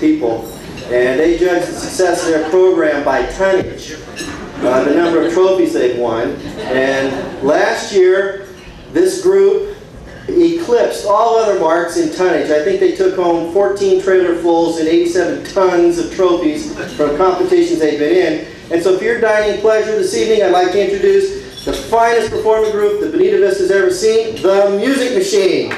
people, and they judge the success of their program by tonnage, uh, the number of trophies they've won. And last year, this group eclipsed all other marks in tonnage. I think they took home 14 trailer fulls and 87 tons of trophies from competitions they've been in. And so for your dining pleasure this evening, I'd like to introduce the finest performing group the Bonita Vista's ever seen, The Music Machine.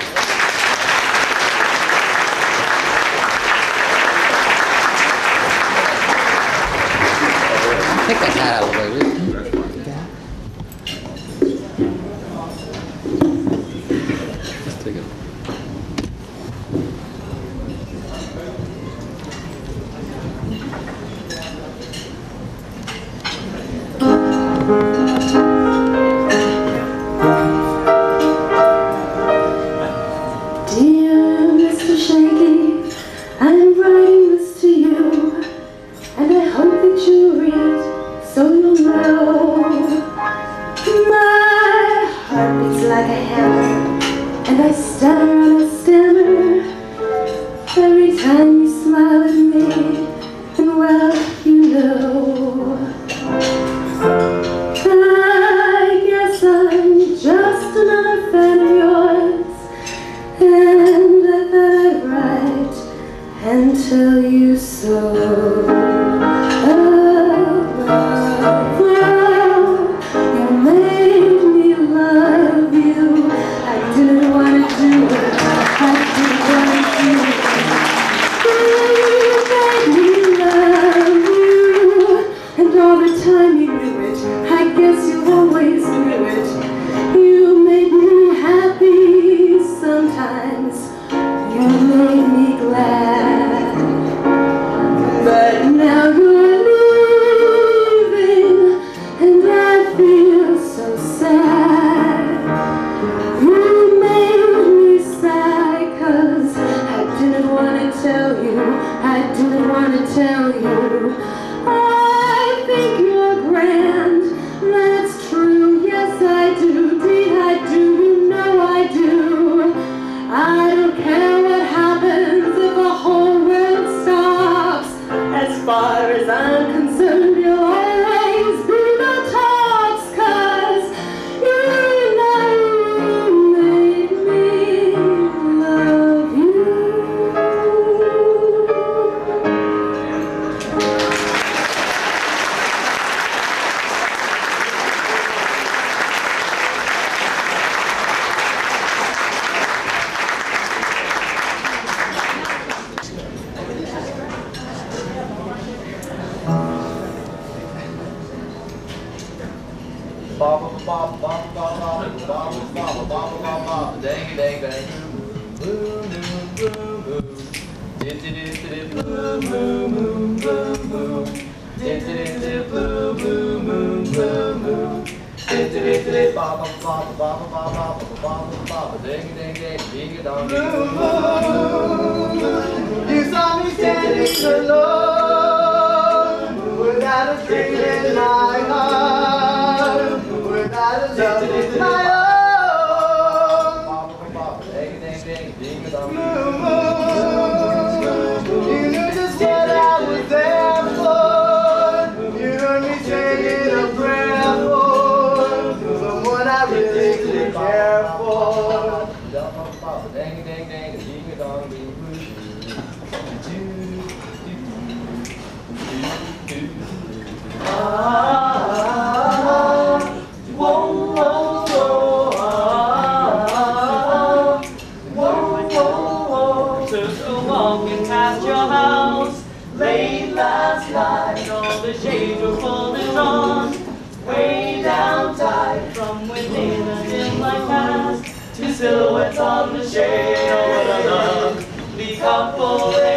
제어나 guy. 감보에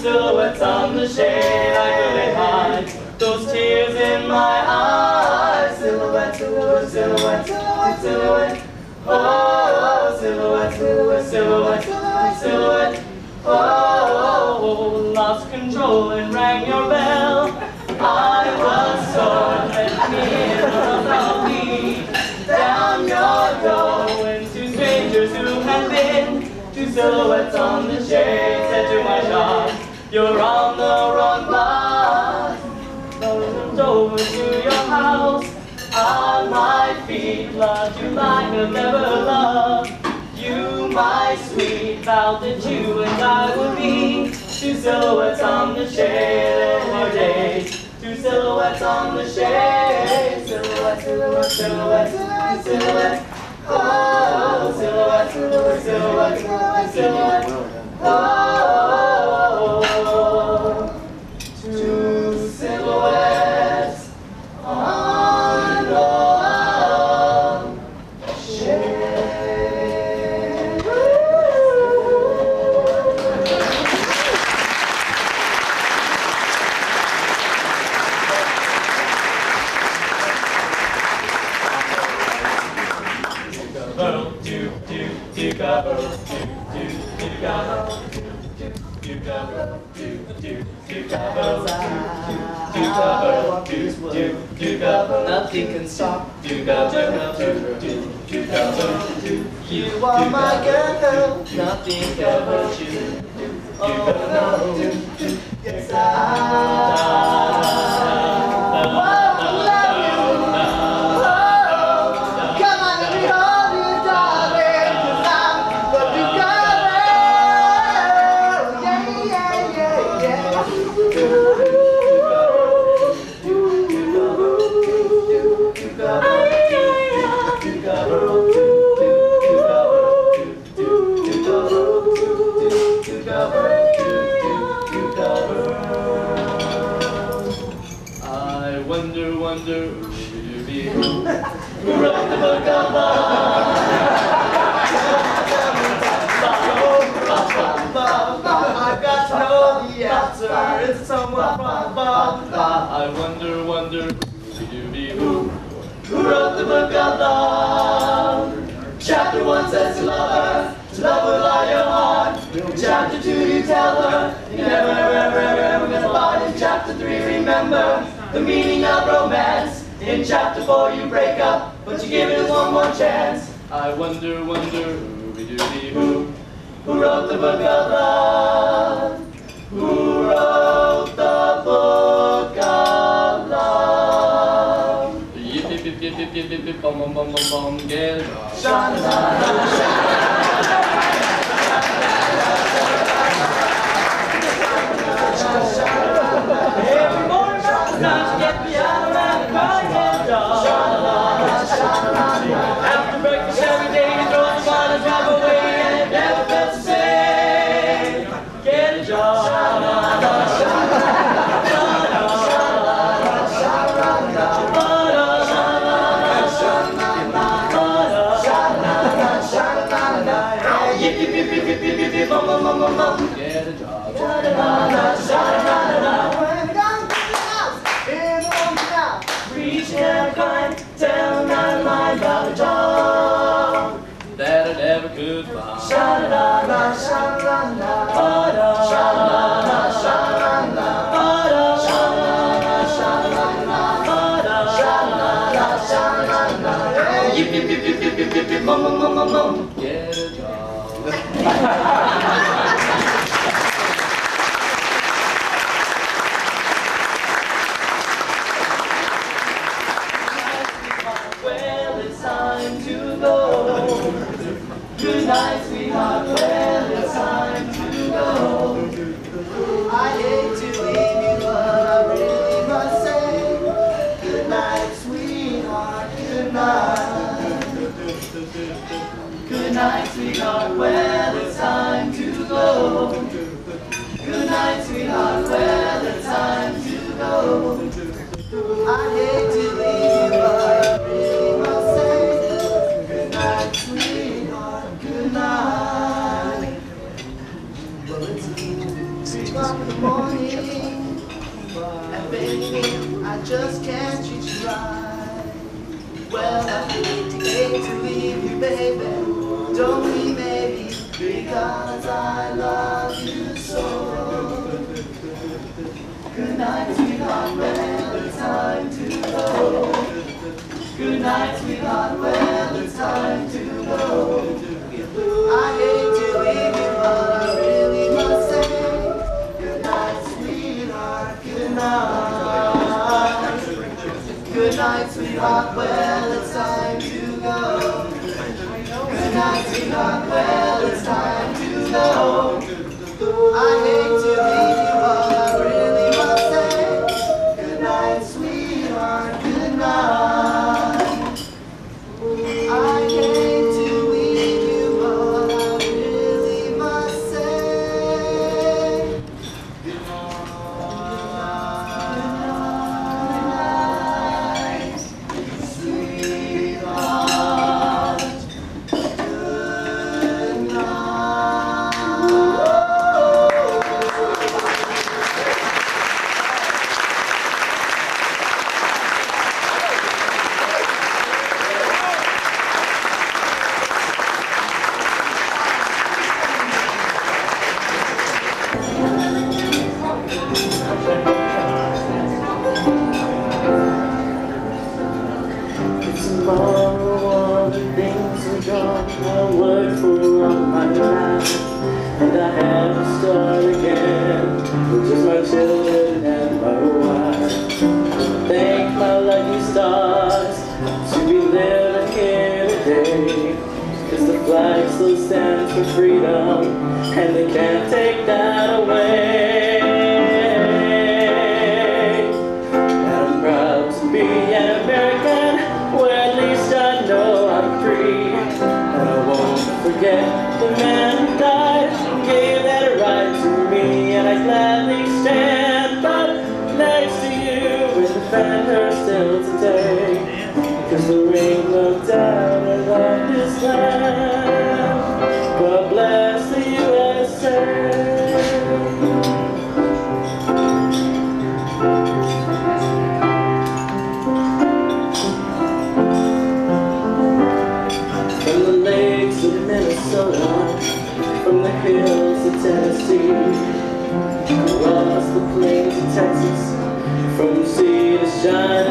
Silhouettes on the shade, I couldn't hide those tears in my eyes. Silhouette, silhouette, silhouette, silhouette, silhouette. Oh, silhouette, silhouette, silhouette. silhouette. Oh, lost control and rang your bell. I was sore that mirror from me. Down your door and two strangers who had been two silhouettes on the shade said to my shop, you're on the wrong bus. Lost over to your house. On my feet, loved you like I've never loved. My sweet, vowed that you and I would be two silhouettes on the shade of days. Two silhouettes on the shade. Silhouette, silhouette, silhouette, silhouette, silhouette. Oh, silhouette, silhouette, silhouette, silhouette. Oh, Nothing can stop. Do. You are my girl. Nothing can hurt you. Oh no. Yes, I. I wonder, wonder, who be? Who? Who wrote the book of love? Chapter one says to love her, to love with all your heart. Chapter two, you tell her, you never, ever, ever, ever ever gonna. In chapter three, remember the meaning of romance. In chapter four, you break up, but you give it one more chance. I wonder, wonder, who be doody who? Who wrote the book of love? Who wrote the book of love? Yip yip yip yip yip yip yip bum bum bum bum bum get it. Every Get a job. When you come to the house, in the now. Reach and climb, tell nine line about a job that I never could find. Sha-la-la-la, Sha-la-la-la. ba-da, sha-la-la-la, sha-la-la-la, ba-da, sha-la-la-la, sha-la-la-la, ba-da, sha-la-la-la, sha-la-la-la. Yip, yip, yip, yip, yip, yip, yip, yip, bum, bum, bum, bum, bum. Get a job. Night, sweetheart. Well, it's time to go. Good night, sweetheart. Well, it's time to go. I hate to leave but I really must say good night, sweetheart. Good night. Well, it's three o'clock in the morning, and baby, I just can't because I love you so. Good night, sweetheart, well, it's time to go. Good night, sweetheart, well, it's time to go. I hate to leave you, but I really must say, good sweetheart, good night. Sweetheart, well, it's time to go. Good night, sweetheart, well, it's know. tomorrow all the things are gone I worked for all my life And I have to start again. With just my children and my wife Thank my lucky stars To be living here today Cause the flag still stands for freedom. And they can't take that away. Cause the rain looked down and on this land God bless the USA From the lakes of Minnesota From the hills of Tennessee Across the plains of Texas From the sea to shining.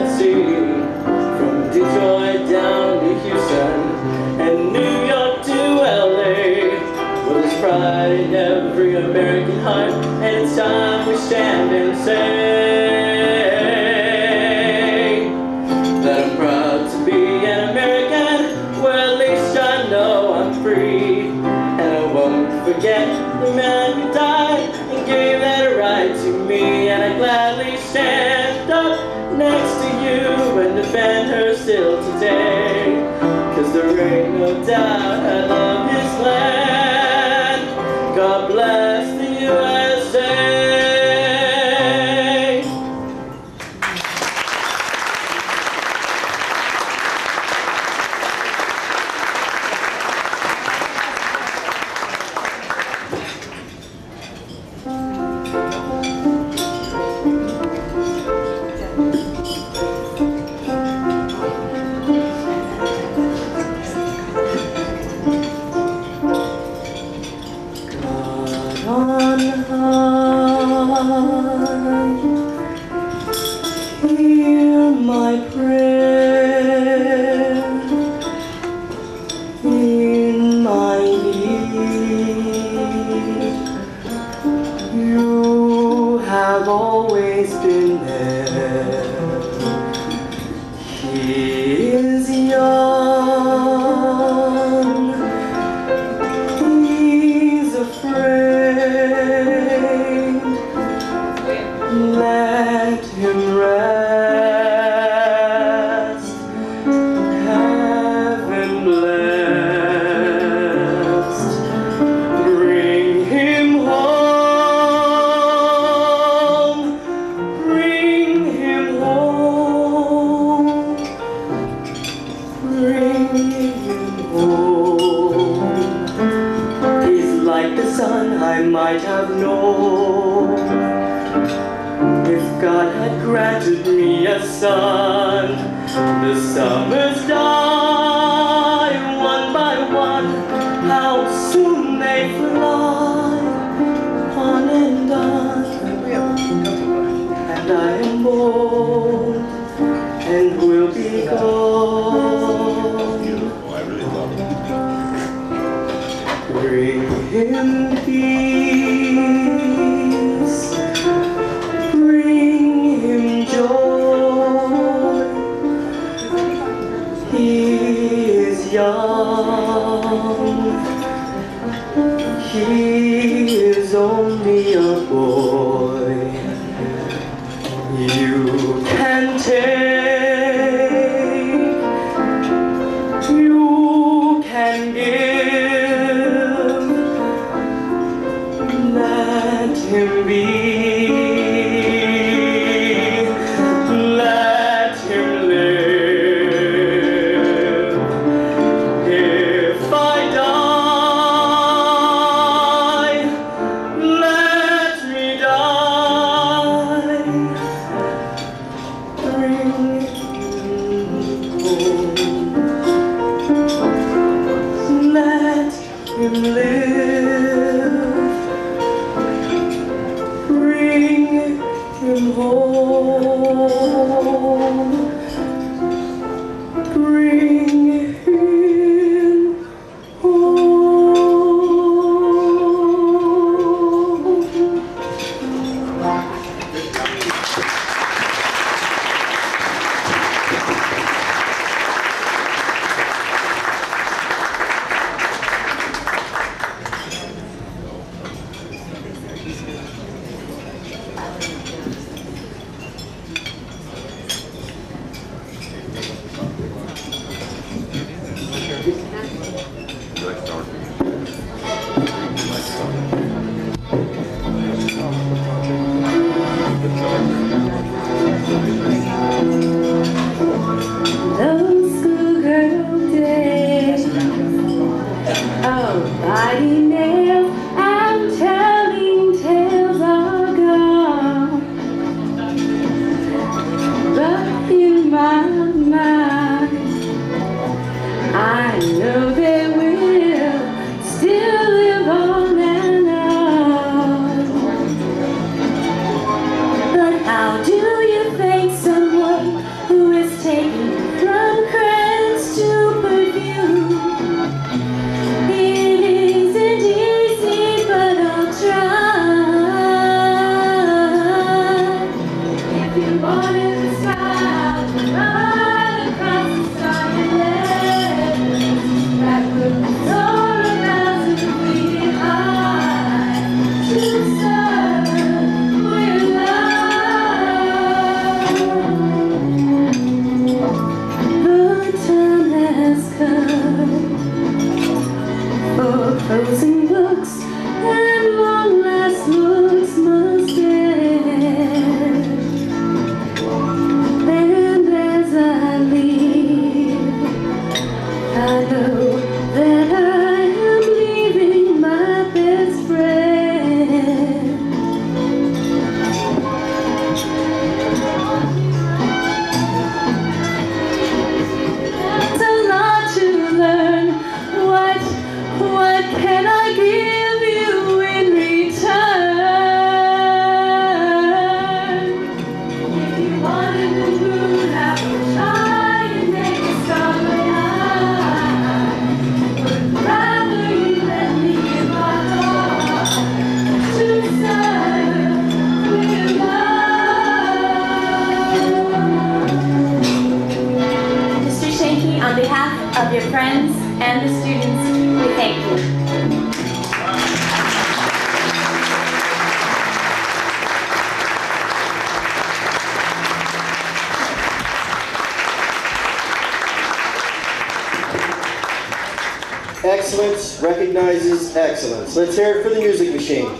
Let's hear it for the music machine.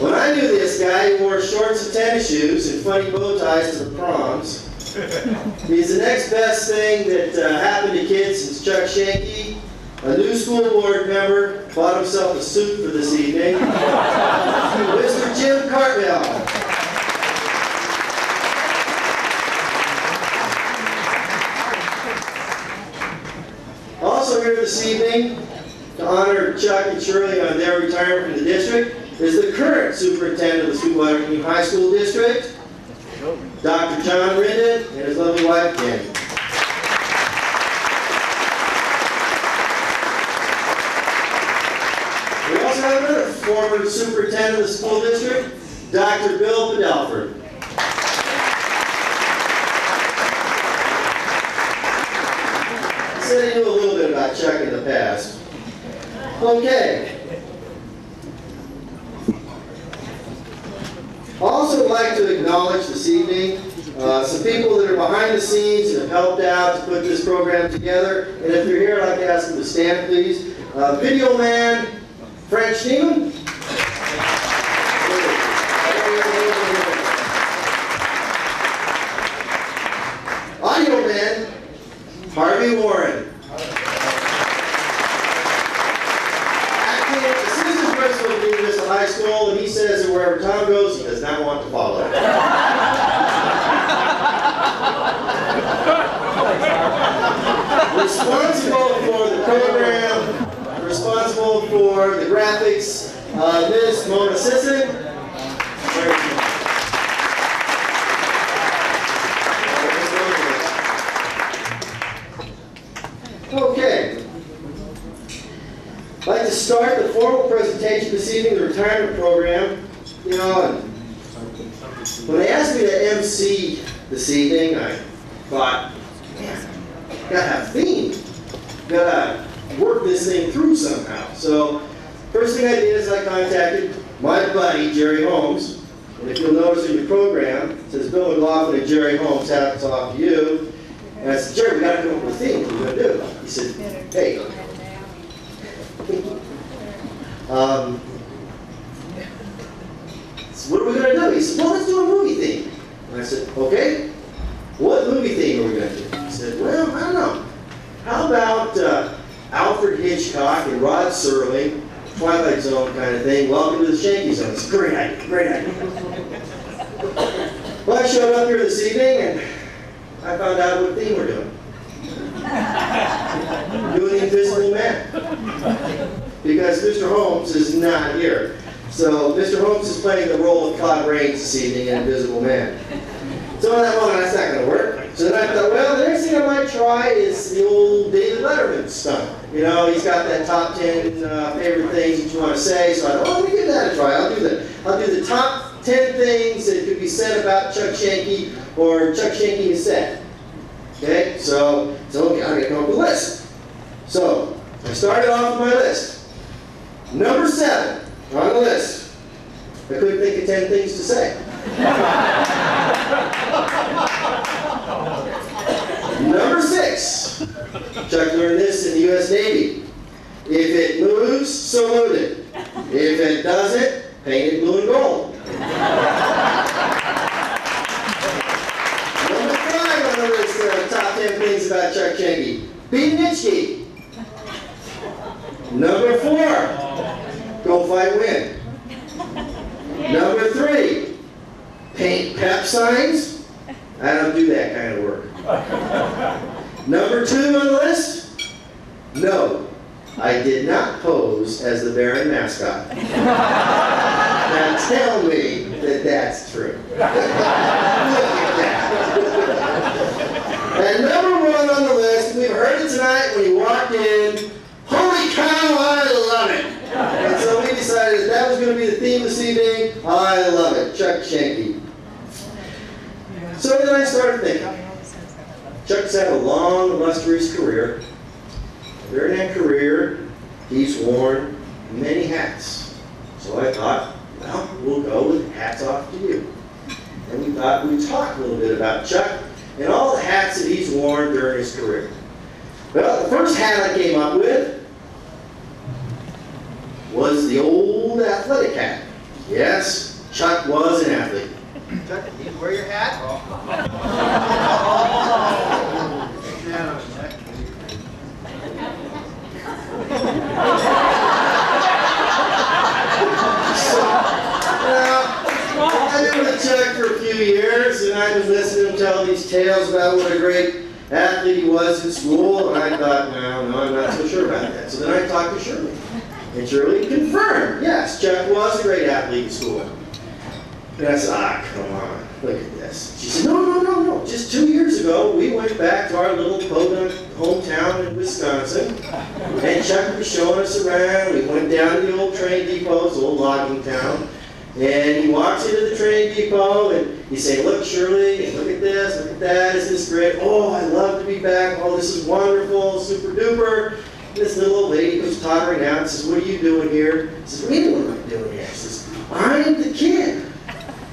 When I knew this guy, he wore shorts and tennis shoes and funny bow ties to the proms. He's the next best thing that uh, happened to kids since Chuck Shanke. A new school board member bought himself a suit for this evening. Mr. Jim Cartmell. Also here this evening to honor Chuck and Shirley on their retirement from the district is the current superintendent of the Sweetwater Community High School District, Dr. John Rinden, and his lovely wife, Jenny. We also have another former superintendent of the school district, Dr. Bill Bedelford. said he knew a little bit about Chuck in the past. Okay. Also like to acknowledge this evening uh, some people that are behind the scenes and have helped out to put this program together. And if you're here, I'd like to ask them to stand, please. Uh, Video Man, Frank Schneeman. 10 things about Chuck Shanke. Beat Nitschke. Number four. Go fight win. Number three. Paint pep signs. I don't do that kind of work. Number two on the list. No. I did not pose as the Baron mascot. now tell me that that's true. And number one on the list, we've heard it tonight when you walked in. Holy cow, I love it. And so we decided that, that was going to be the theme this evening. I love it. Chuck Shanke. So then I started thinking. Chuck's had a long, illustrious career. During that career, he's worn many hats. So I thought, well, we'll go with hats off to you. And we thought we'd talk a little bit about Chuck and all the hats that he's worn during his career. Well, the first hat I came up with was the old athletic hat. Yes, Chuck was an athlete. Chuck, you wear your hat? Oh. Well, I've been with Chuck for a few years, and I've been listening to him tell these tales about what a great athlete he was in school, and I thought, no, no, I'm not so sure about that. So then I talked to Shirley, and Shirley confirmed, yes, Chuck was a great athlete in school. And I said, ah, come on, look at this. She said, no, no, no, no. Just two years ago, we went back to our little podunk hometown in Wisconsin, and Chuck was showing us around. We went down to the old train depot, it's an old logging town. And he walks into the train depot and he say, look, Shirley, look at this, look at that, isn't this great? Oh, I love to be back. Oh, this is wonderful, super duper. This little old lady comes tottering out and says, what are you doing here? He says, what do you mean what am I doing here? She says, I'm the kid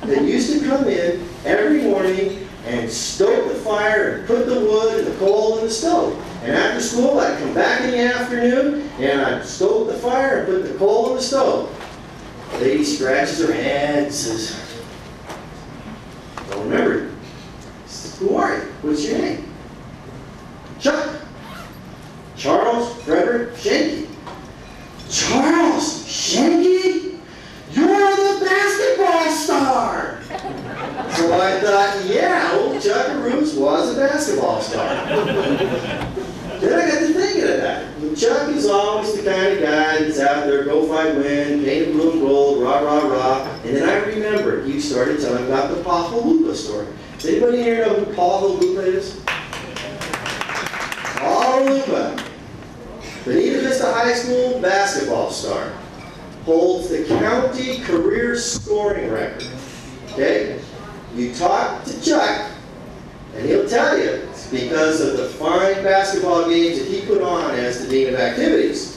that used to come in every morning and stoke the fire and put the wood and the coal in the stove. And after school, I'd come back in the afternoon and I'd stoke the fire and put the coal in the stove. Lady scratches her head and says, Don't remember. Says, Who are you? What's your name? Chuck. Charles Frederick Shanke. Charles Shanke? You're the basketball star! So I thought, yeah, old Chuck Roos was a basketball star. Then I got to thinking of that. Chuck is always the kind of guy that's out there, go fight win, paint a blue gold, rah, rah, rah. And then I remembered you started telling about the Paul Halupa story. Does anybody here know who Paul Halupa is? Paul Halupa. Bonita Vista High School basketball star holds the county career scoring record. Okay? You talk to Chuck, and he'll tell you because of the fine basketball games that he put on as the dean of activities.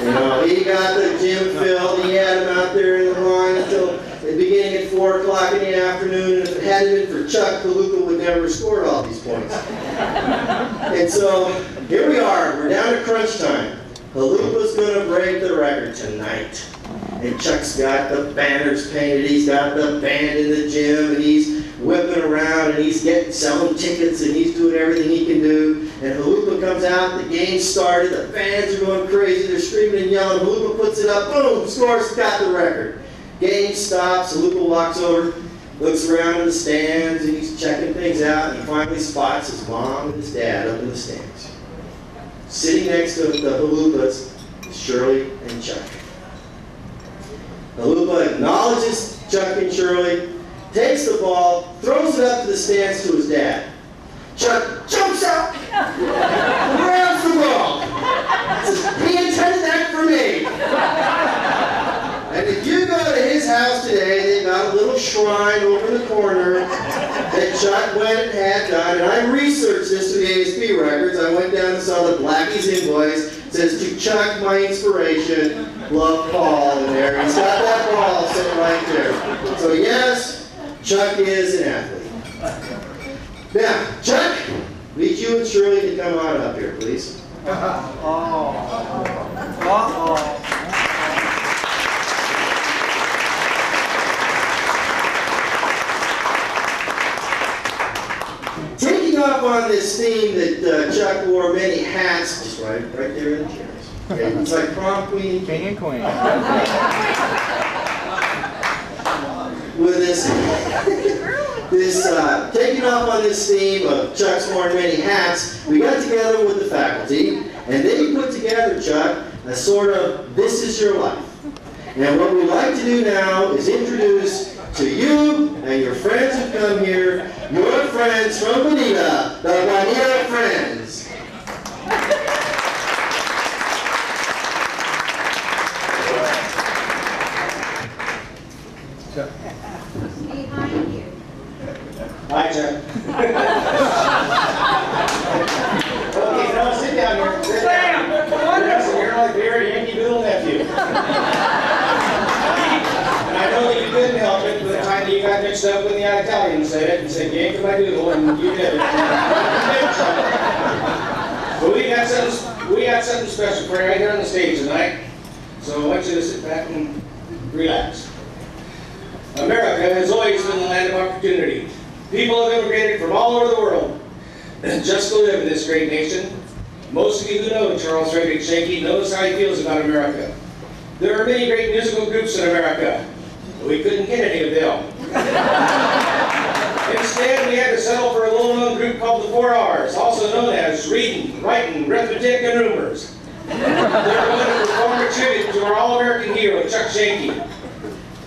You know, he got the gym filled, he had him out there in the line until the beginning at 4 o'clock in the afternoon, and if it hadn't been for Chuck, Kaluka would never have scored all these points. And so, here we are, we're down to crunch time. Halupa's gonna break the record tonight. And Chuck's got the banners painted, he's got the band in the gym, and he's whipping around, and he's getting, selling tickets, and he's doing everything he can do. And Halupa comes out, the game started, the fans are going crazy, they're screaming and yelling, Halupa puts it up, boom, scores, got the record. Game stops, Halupa walks over, looks around in the stands, and he's checking things out, and he finally spots his mom and his dad up in the stands. Sitting next to the Halupas, Shirley and Chuck. Halupa acknowledges Chuck and Shirley, takes the ball, throws it up to the stands to his dad. Chuck jumps up, grabs the ball. He intended that for me. And if you go to his house today, they've got a little shrine over in the corner that Chuck went and had done. And I researched this through the ASP records. I went down and saw the Blackie's invoice. It says, to Chuck, my inspiration, love Paul in there. He's got that ball sitting right there. So yes, Chuck is an athlete. Now, Chuck, need you and Shirley to come on up here, please. Oh. Uh oh. Taking off on this theme that uh, Chuck wore many hats, just right, right there in the chairs. Okay, It's like prom queen King and queen. with this, this uh, taking off on this theme of Chuck's worn many hats, we got together with the faculty, and they put together, Chuck, a sort of this is your life. And what we'd like to do now is introduce to you and your friends who come here, your friends from Bonita, the Juanita Friends. Hi, Chuck. Okay, now sit down here. Sit down. Yes, you're like very Yankee Doodle nephew. And I know that you couldn't help it, but the time that you got mixed up when the Italian said it and said, yank my doodle, and you did it. But we got something, we got something special for you right here on the stage tonight. So I want you to sit back and relax. America has always been the land of opportunity. People have immigrated from all over the world just to live in this great nation. Most of you who know Charles Frederick Shanke knows how he feels about America. There are many great musical groups in America, but we couldn't get any of them. Instead, we had to settle for a little-known group called the Four R's, also known as Reading, Writing, Arithmetic, and Rumors. They're going to perform a tribute to our all-American hero, Chuck Shanke.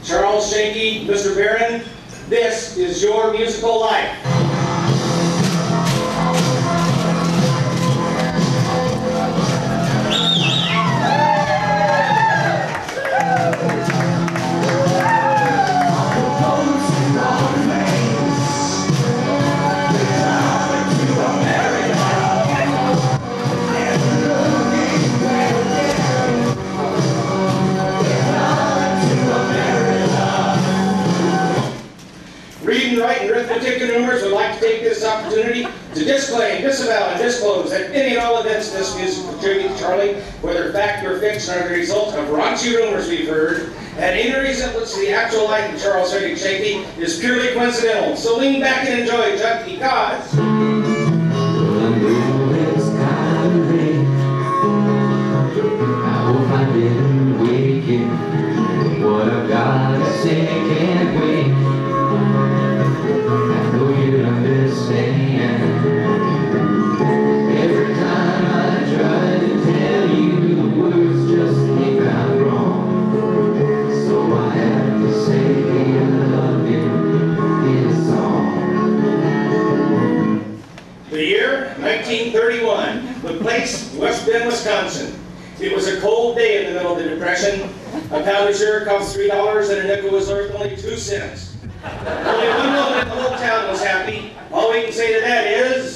Charles Shanke, Mr. Barron, this is your musical life. Take this opportunity to disclaim, disavow, and disclose that any and all events in this musical tribute to Charlie, whether fact or fiction, are the result of raunchy rumors we've heard, and any resemblance to the actual life of Charles Frederick Shanke is purely coincidental. So lean back and enjoy, Chuck, because... Bend, Wisconsin. It was a cold day in the middle of the Depression. A pound of sugar cost three dollars and a nickel was worth only two cents. Only one in the whole town was happy. All we can say to that is,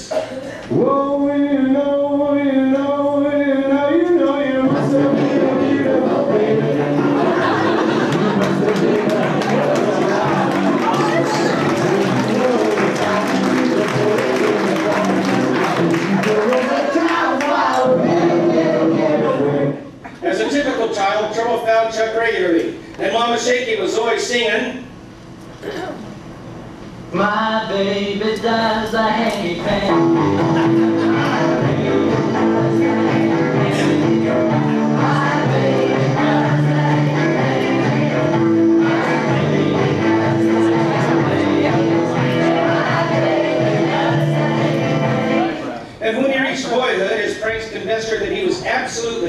trouble Chuck regularly. And Mama Shaky was always singing, My baby does a hanky pan.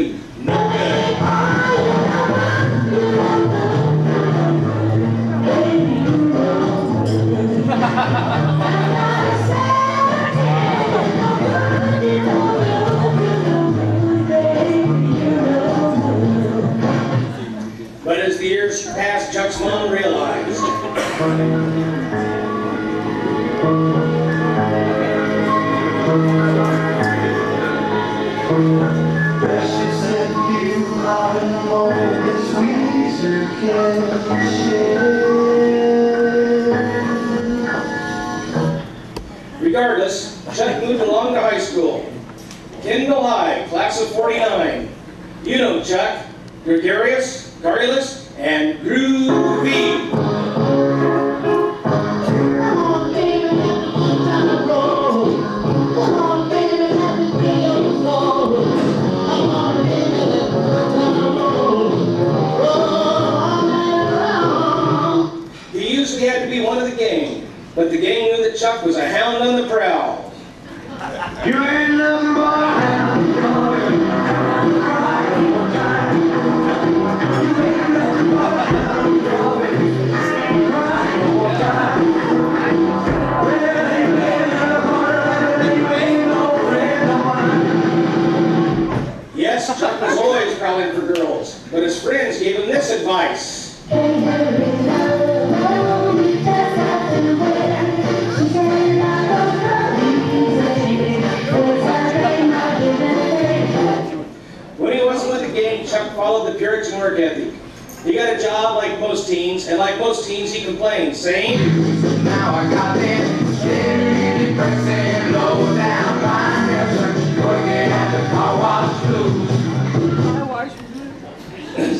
and Chuck's mom realized. Are the can. Regardless, Chuck moved along to high school. Kendall High, class of 49. You know Chuck, gregarious, garrulous, and groovy. He usually had to be one of the gang, but the gang knew that Chuck was a hound on the prowl. Advice. When he wasn't with the gang, Chuck followed the Puritan work ethic. He got a job like most teens, and like most teens, he complained, saying, Now I got this shitty depressing low down line working at the car wash blues.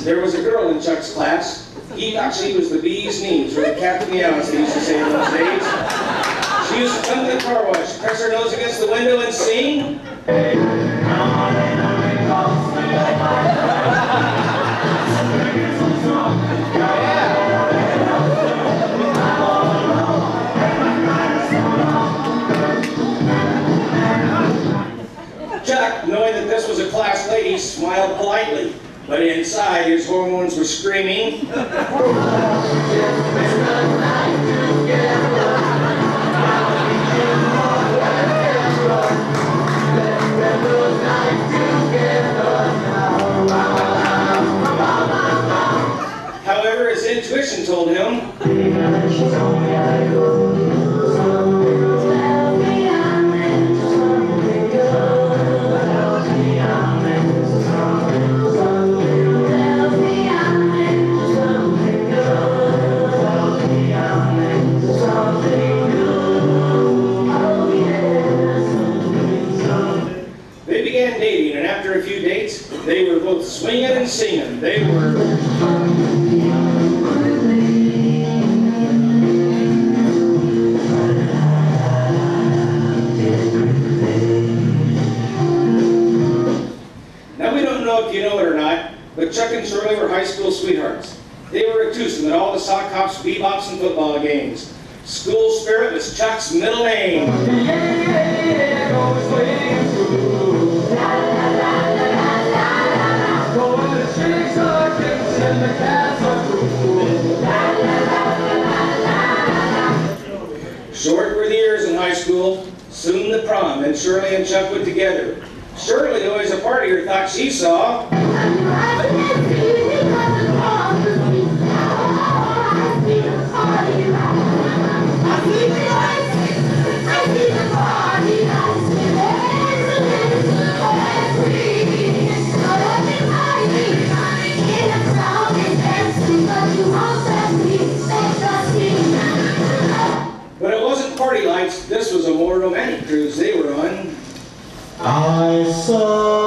There was a girl in Chuck's class. He she was the bee's knees, or the cat of the hours, they used to say in those days. She used to come to the car wash, press her nose against the window, and sing. Chuck, knowing that this was a class lady, smiled politely. But inside, his hormones were screaming. However, his intuition told him swinging and singing. They were. Now we don't know if you know it or not, but Chuck and Shirley were high school sweethearts. They were at twosome at all the sock hops, bebops, and football games. School spirit was Chuck's middle name. Short were the years in high school, soon the prom, and Shirley and Chuck went together. Shirley, always a partier, thought she saw But romantic cruise they were on. I saw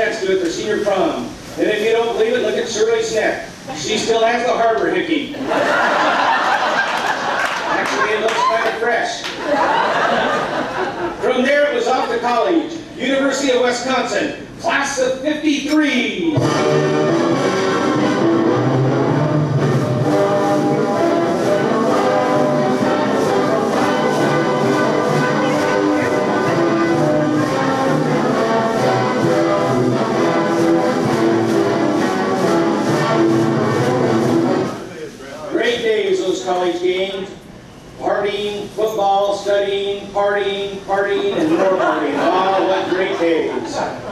Shirley danced to at their senior prom. And if you don't believe it, look at Shirley's neck. She still has the harbor hickey. Actually, it looks kind of fresh. From there, it was off to college. University of Wisconsin, class of 53. What great days.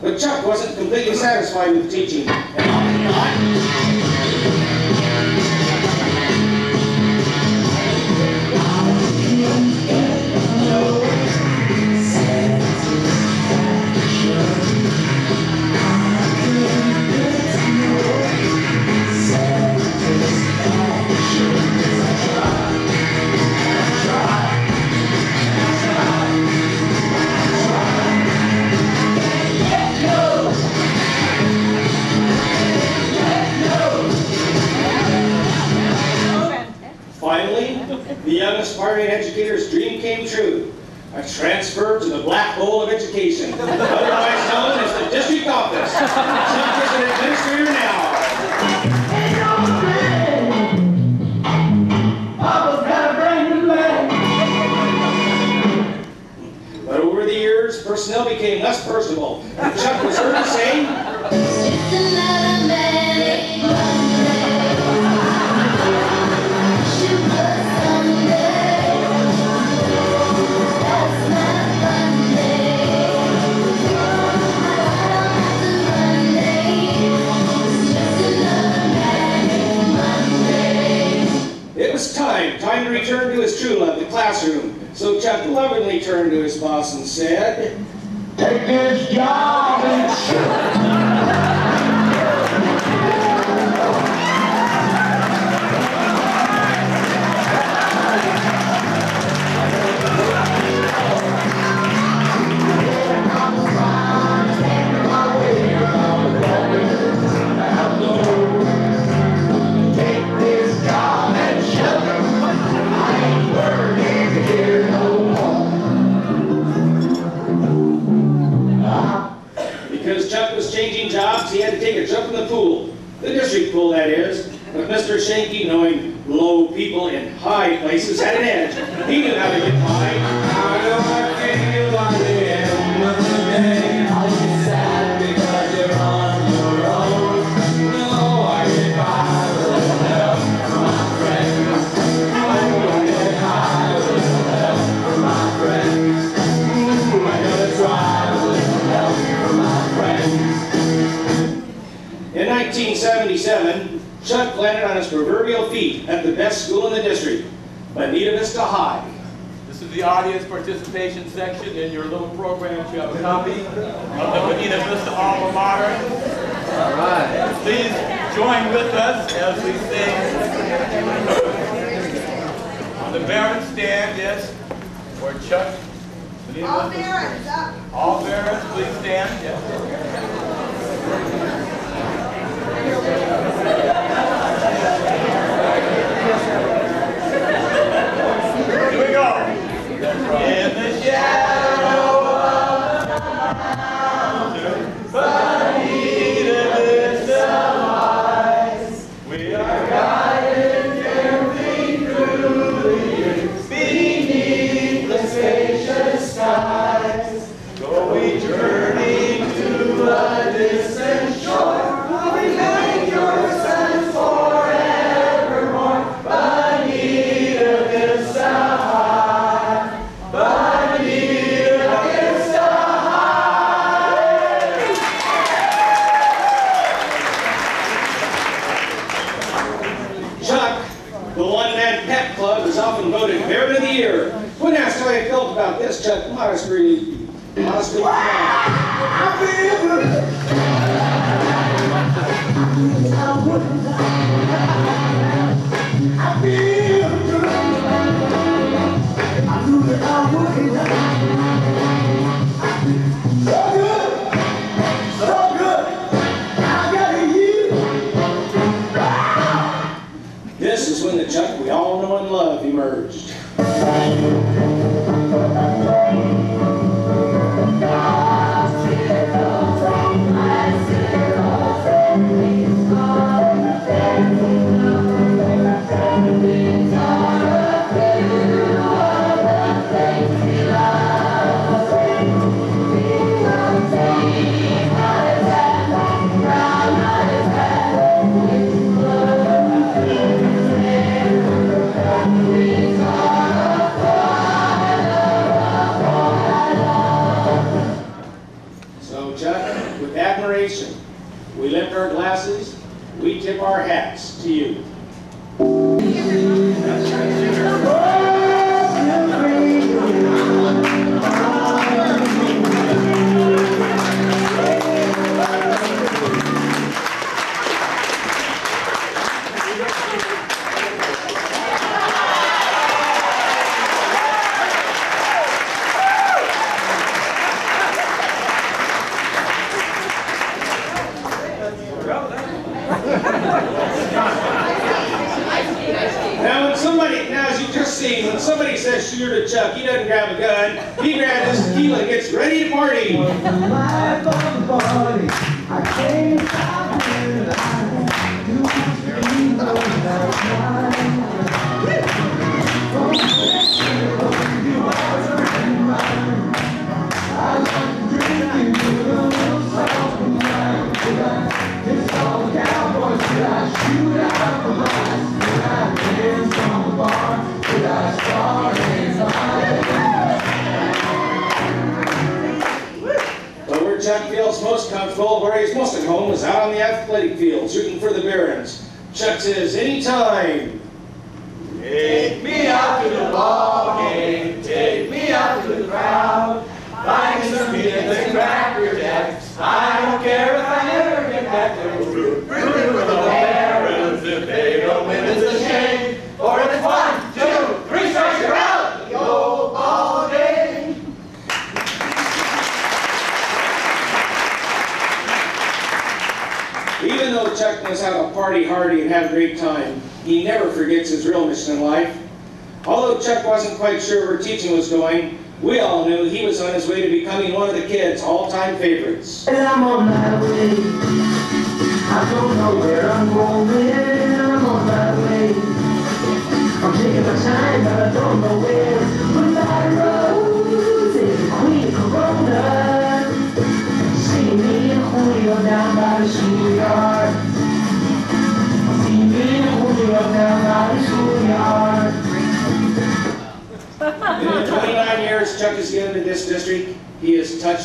But Chuck wasn't completely satisfied with teaching.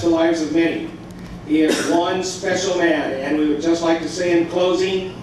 the lives of many. He is one special man, and we would just like to say in closing,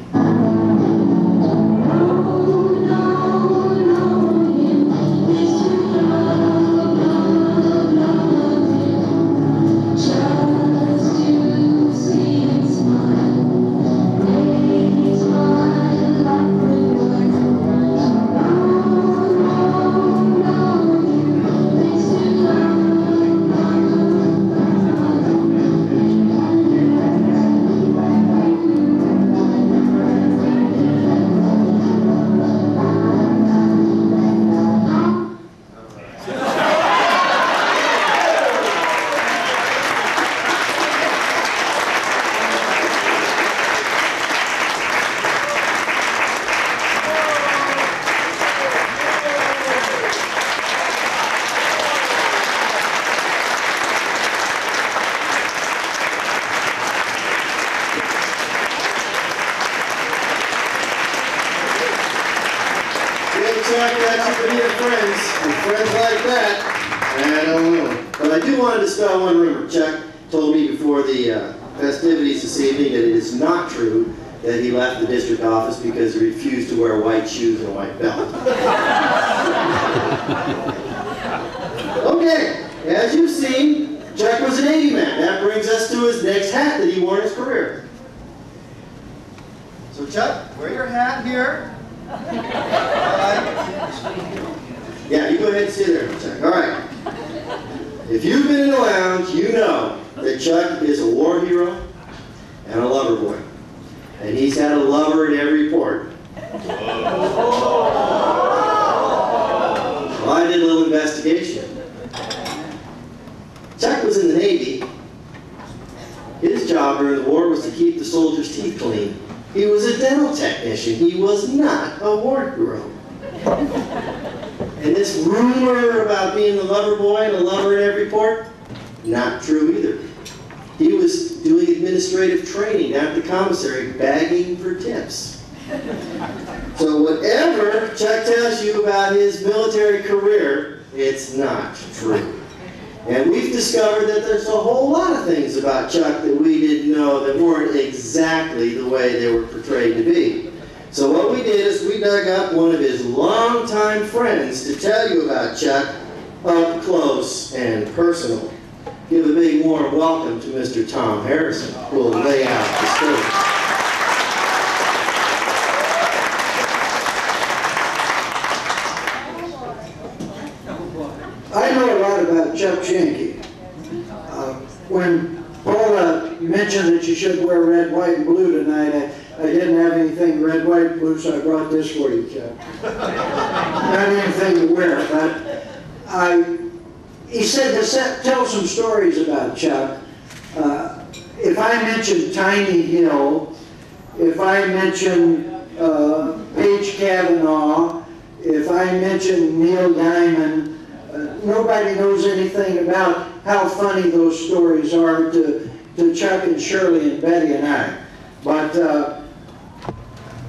knows anything about how funny those stories are to, to Chuck and Shirley and Betty and I. But uh,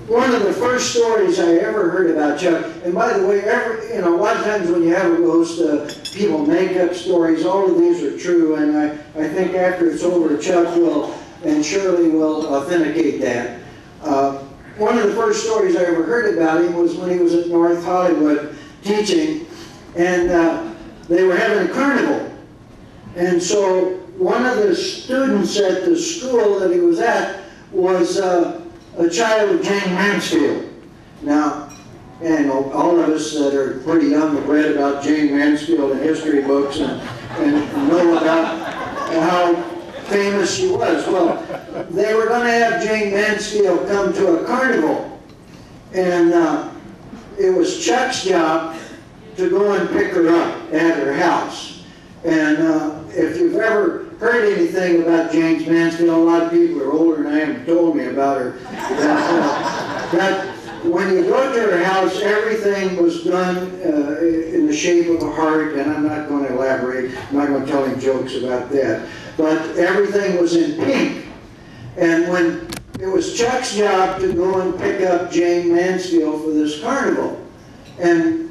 one of the first stories I ever heard about Chuck, and by the way, every, you know, a lot of times when you have a ghost, uh, people make up stories. All of these are true, and I, I think after it's over, Chuck will and Shirley will authenticate that. Uh, one of the first stories I ever heard about him was when he was at North Hollywood teaching, and uh, they were having a carnival. And so one of the students at the school that he was at was uh, a child of Jayne Mansfield. Now, and all of us that are pretty young have read about Jayne Mansfield in history books and, and know about how famous she was. Well, they were going to have Jayne Mansfield come to a carnival, and uh, it was Chuck's job to go and pick her up at her house. And uh, if you've ever heard anything about James Mansfield, a lot of people are older than I am told me about her. That, uh, that when you go to her house, everything was done uh, in the shape of a heart, and I'm not going to elaborate. I'm not going to tell any jokes about that. But everything was in pink. And when it was Chuck's job to go and pick up Jayne Mansfield for this carnival, and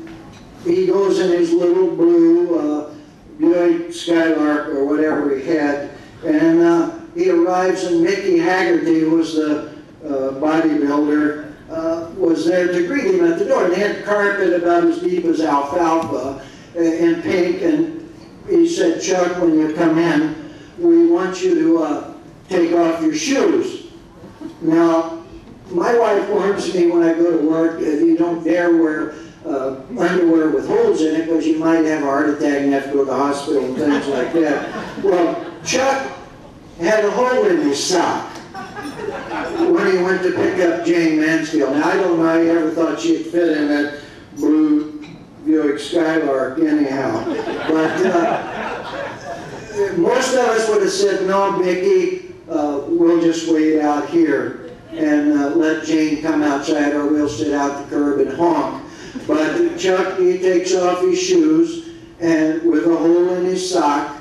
he goes in his little blue uh, Buick Skylark or whatever he had, and uh, he arrives and Mickey Hargitay, was the uh, bodybuilder, uh, was there to greet him at the door. And they had carpet about as deep as alfalfa uh, in pink, and he said, Chuck, when you come in, we want you to uh, take off your shoes. Now, my wife warns me when I go to work you don't dare wear uh, underwear with holes in it because you might have a heart attack and have to go to the hospital and things like that. Well, Chuck had a hole in his sock when he went to pick up Jayne Mansfield. Now, I don't know how he ever thought she'd fit in that blue Buick Skylark anyhow. But uh, most of us would have said, no, Mickey, uh, we'll just wait out here and uh, let Jayne come outside or we'll sit out the curb and honk. But Chuck, he takes off his shoes and with a hole in his sock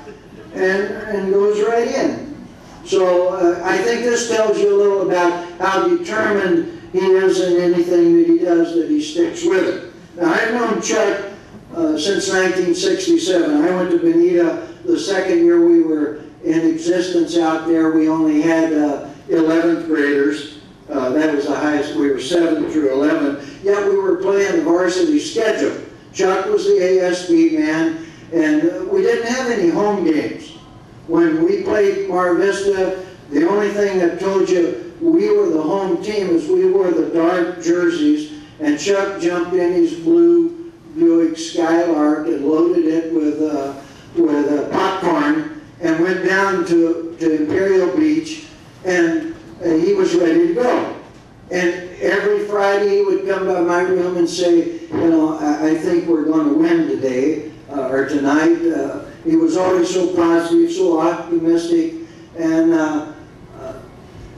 and, and goes right in. So uh, I think this tells you a little about how determined he is in anything that he does, that he sticks with it. Now, I've known Chuck uh, since 1967. I went to Bonita the second year we were in existence out there. We only had uh, 11th graders. Uh, that was the highest. We were 7 through 11. Yet we were playing the varsity schedule. Chuck was the ASB man, and we didn't have any home games. When we played Mar Vista, the only thing that told you we were the home team is we wore the dark jerseys, and Chuck jumped in his blue Buick Skylark and loaded it with uh, with uh, popcorn and went down to, to Imperial Beach, and uh, he was ready to go. And every Friday he would come by my room and say, you know, I, I think we're going to win today uh, or tonight. Uh, he was always so positive, so optimistic, and uh, uh,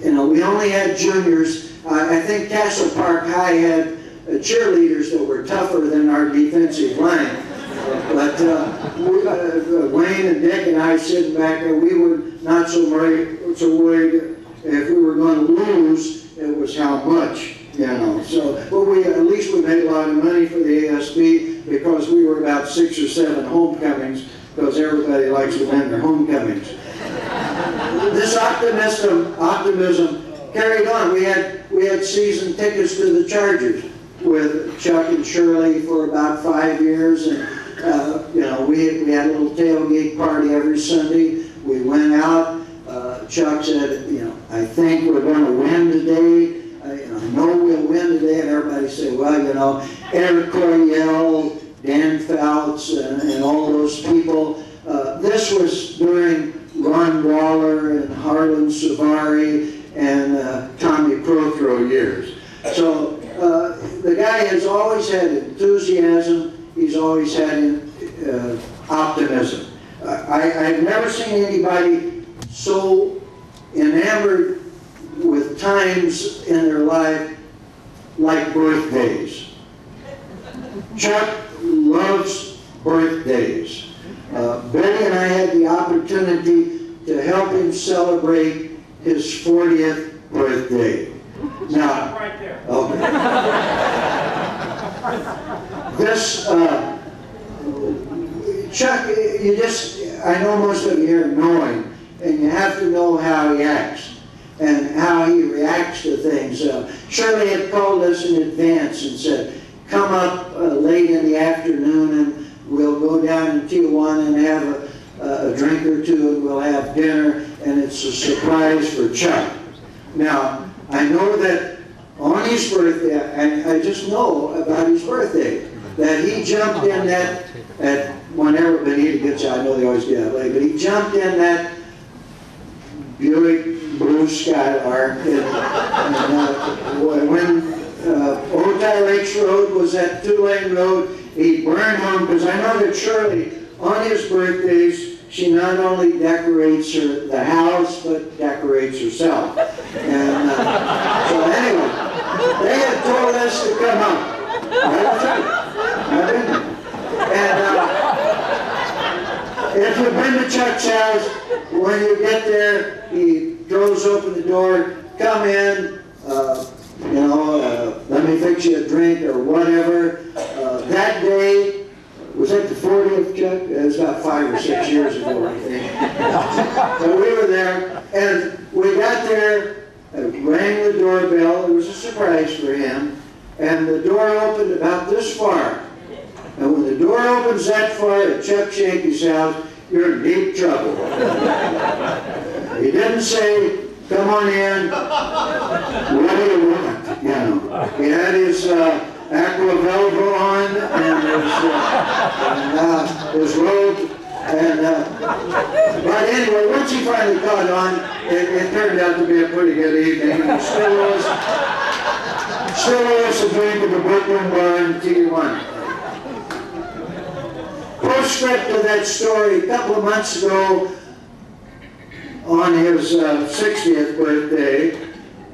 you know, we only had juniors. I think Castle Park High had uh, cheerleaders that were tougher than our defensive line. But uh, we, Wayne and Dick and I sitting back there, we were not so worried, so worried if we were going to lose, it was how much, you know. So, but we at least we made a lot of money for the ASB because we were about six or seven homecomings because everybody likes to win their homecomings. This optimism, optimism carried on. We had we had season tickets to the Chargers with Chuck and Shirley for about five years, and uh, you know we we had a little tailgate party every Sunday. We went out. Uh, Chuck said, you know, I think we're going to win today. I, know, I know we'll win today, and everybody said, well, you know, Air Coryell, Dan Fouts, and, and all those people. Uh, this was during Ron Waller and Harland Svare and uh, Tommy Prothro years. So uh, the guy has always had enthusiasm. He's always had uh, optimism. I, I've never seen anybody so enamored with times in their life like birthdays. Chuck loves birthdays. Uh, Betty and I had the opportunity to help him celebrate his 40th birthday. Now, Right there. Okay. This, uh, Chuck, you just, I know most of you here know him, and you have to know how he acts and how he reacts to things. Uh, Shirley had called us in advance and said, come up uh, late in the afternoon and we'll go down to Tijuana and have a, a drink or two and we'll have dinner and it's a surprise for Chuck. Now, I know that on his birthday, and I just know about his birthday, that he jumped in that, at whenever Bonita gets out, I know they always get out late, but he jumped in that Buick Blue Skylark. And, and, uh, when uh, Otay Lakes Road was that two-lane road, he burned home, because I know that Shirley, on his birthdays, she not only decorates her, the house, but decorates herself. And uh, so anyway, they had told us to come up. I've. And uh, if you've been to Chuck's when you get there, he throws open the door, come in, uh, you know, uh, let me fix you a drink or whatever. Uh, that day, was that the 40th, Chuck? It was about five or six years ago, I think. so we were there, and we got there, uh, rang the doorbell. It was a surprise for him. And the door opened about this far. And when the door opens that far at Chuck Shanke's house, you're in deep trouble. he didn't say, come on in, what do you want? You know, he had his uh, Aqua Velva on and his, uh, uh, his robe. And, uh, but anyway, once he finally caught on, it, it turned out to be a pretty good evening. And still was, still was a drink at the Brooklyn Bar in Tijuana. Postscript to that story, a couple of months ago, on his uh, 60th birthday,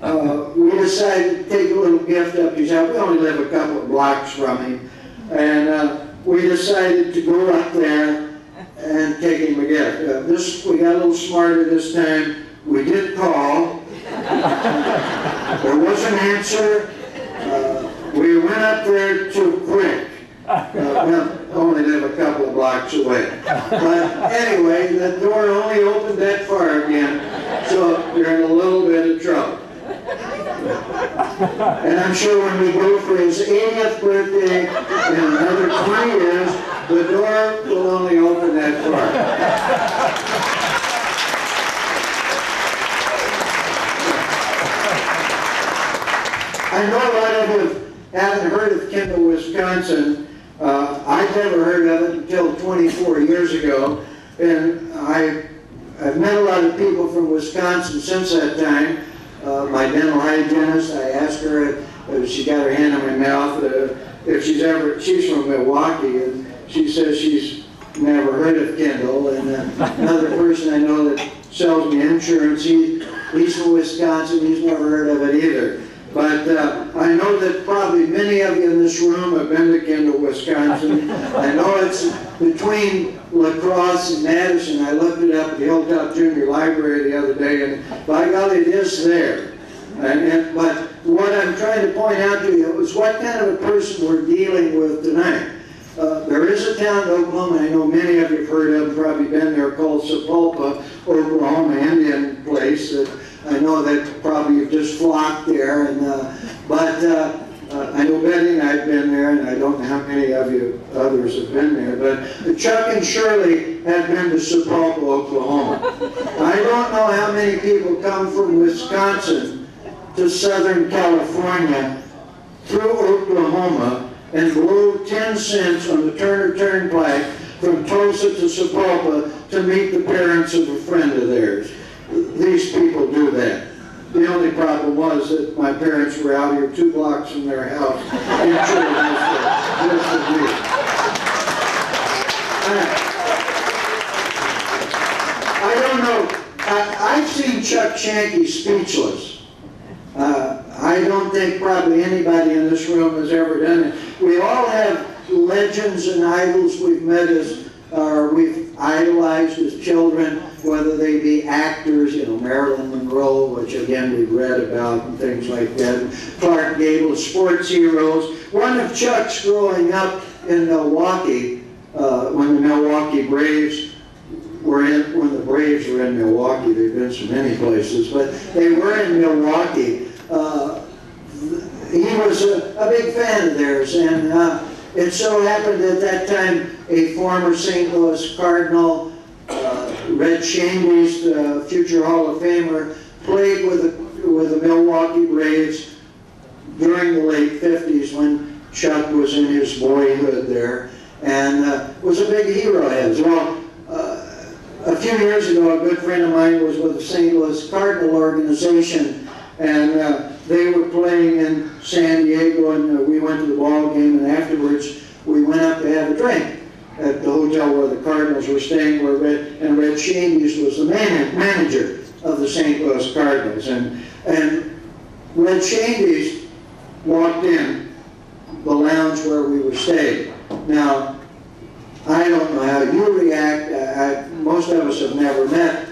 uh, we decided to take a little gift up his house. We only live a couple of blocks from him. And uh, we decided to go up there and take him a gift. Uh, this, we got a little smarter this time. We did call. there was an answer. Uh, we went up there too quick. Well, only live a couple of blocks away. But anyway, the door only opened that far again, so you're in a little bit of trouble. And I'm sure when we go for his 80th birthday in another 20 years, the door will only open that far. I know a lot of you haven't heard of Kendall, Wisconsin. Uh, I'd never heard of it until 24 years ago. And I, I've met a lot of people from Wisconsin since that time. Uh, my dental hygienist, I asked her if, she got her hand in my mouth, uh, if she's ever, she's from Milwaukee, and she says she's never heard of Kendall. And another person I know that sells me insurance, he, he's from Wisconsin, he's never heard of it either. But uh, I know that probably many of you in this room have been to Kendall, Wisconsin. I know it's between La Crosse and Madison. I looked it up at the Hilltop Junior Library the other day, and by golly, it is there. And, and, but what I'm trying to point out to you is what kind of a person we're dealing with tonight. Uh, there is a town in Oklahoma, I know many of you have heard of, probably been there, called Sapulpa, Oklahoma Indian place. That I know that probably you've just flocked there, and uh, but uh, uh, I know Betty and I've been there, and I don't know how many of you others have been there. But Chuck and Shirley have been to Sapulpa, Oklahoma. I don't know how many people come from Wisconsin to Southern California through Oklahoma and blow 10 cents on the Turner Turnpike from Tulsa to Sapulpa to meet the parents of a friend of theirs. These people do that. The only problem was that my parents were out here two blocks from their house. I don't know, I, I've seen Chuck Shanke speechless. Uh, I don't think probably anybody in this room has ever done it. We all have legends and idols we've met as, or we've idolized as children, whether they be actors, you know, Marilyn Monroe, which again we've read about and things like that, Clark Gable, sports heroes. One of Chuck's growing up in Milwaukee, uh, when the Milwaukee Braves were in, when the Braves were in Milwaukee, they've been so many places, but they were in Milwaukee. Uh, he was a, a big fan of theirs, and uh, it so happened at that time a former St. Louis Cardinal, uh, Red Schoendienst, the future Hall of Famer, played with the, with the Milwaukee Braves during the late 50s when Chuck was in his boyhood there, and uh, was a big hero his. Well, uh, a few years ago, a good friend of mine was with the St. Louis Cardinal organization, and uh, they were playing in San Diego, and uh, we went to the ball game, and afterwards we went up to have a drink at the hotel where the Cardinals were staying, where Red, and Red Schoendienst was the man, manager of the St. Louis Cardinals, and and Red Schoendienst walked in the lounge where we were staying. Now, I don't know how you react. I, I, most of us have never met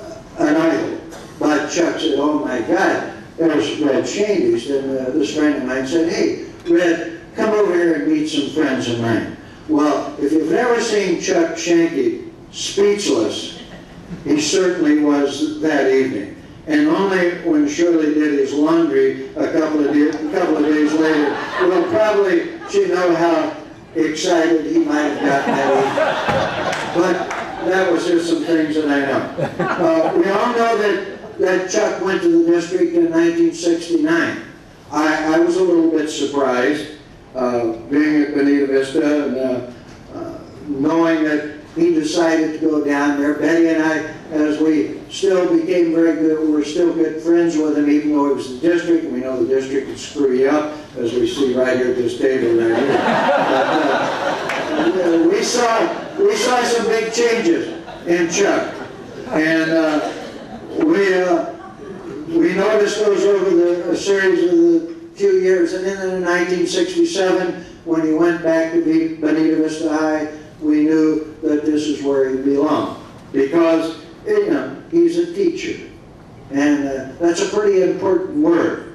uh, an idol. But Chuck said, oh my God, there's Red Schoendienst. And uh, this friend of mine said, hey, Red, come over here and meet some friends of mine. Well, if you've never seen Chuck Shanke speechless, he certainly was that evening. And only when Shirley did his laundry a couple of, a couple of days later will probably she know how excited he might have gotten that evening. But that was just some things that I know. Uh, we all know that, that Chuck went to the district in 1969. I, I was a little bit surprised, uh, being at Bonita Vista and uh, uh, knowing that he decided to go down there. Betty and I, as we still became very good, we were still good friends with him, even though it was the district. And we know the district could screw you up, as we see right here at this table right here. But, uh, we saw we saw some big changes in Chuck, and uh, we uh, we noticed those over the a series of the few years, and then in 1967, when he went back to be Bonita Vista High, we knew that this is where he belonged because you know he's a teacher, and uh, that's a pretty important word.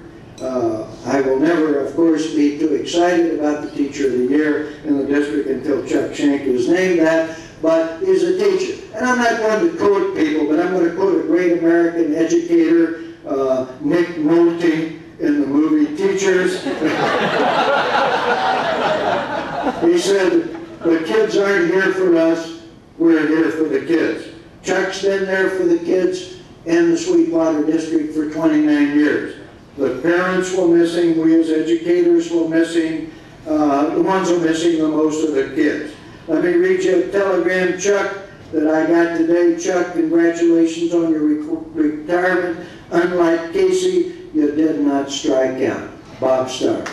Uh, I will never, of course, be too excited about the Teacher of the Year in the district until Chuck Shank is named that, but he's a teacher. And I'm not going to quote people, but I'm going to quote a great American educator, uh, Nick Nolte, in the movie Teachers. he said, the kids aren't here for us, we're here for the kids. Chuck's been there for the kids in the Sweetwater District for 29 years. The parents will miss him, we as educators will miss him, uh, the ones who miss him the most are the kids. Let me read you a telegram, Chuck, that I got today. Chuck, congratulations on your re- retirement. Unlike Casey, you did not strike out. Bob Starr.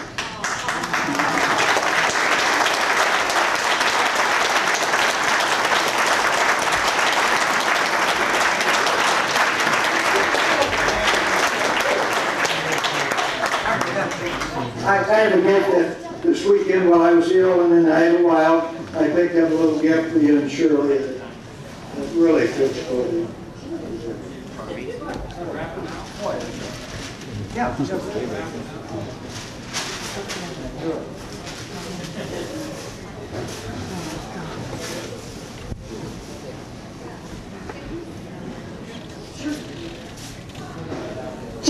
I kind of that this weekend while I was ill and then I had a while, I picked up a little gift for you and Shirley that really fits for you.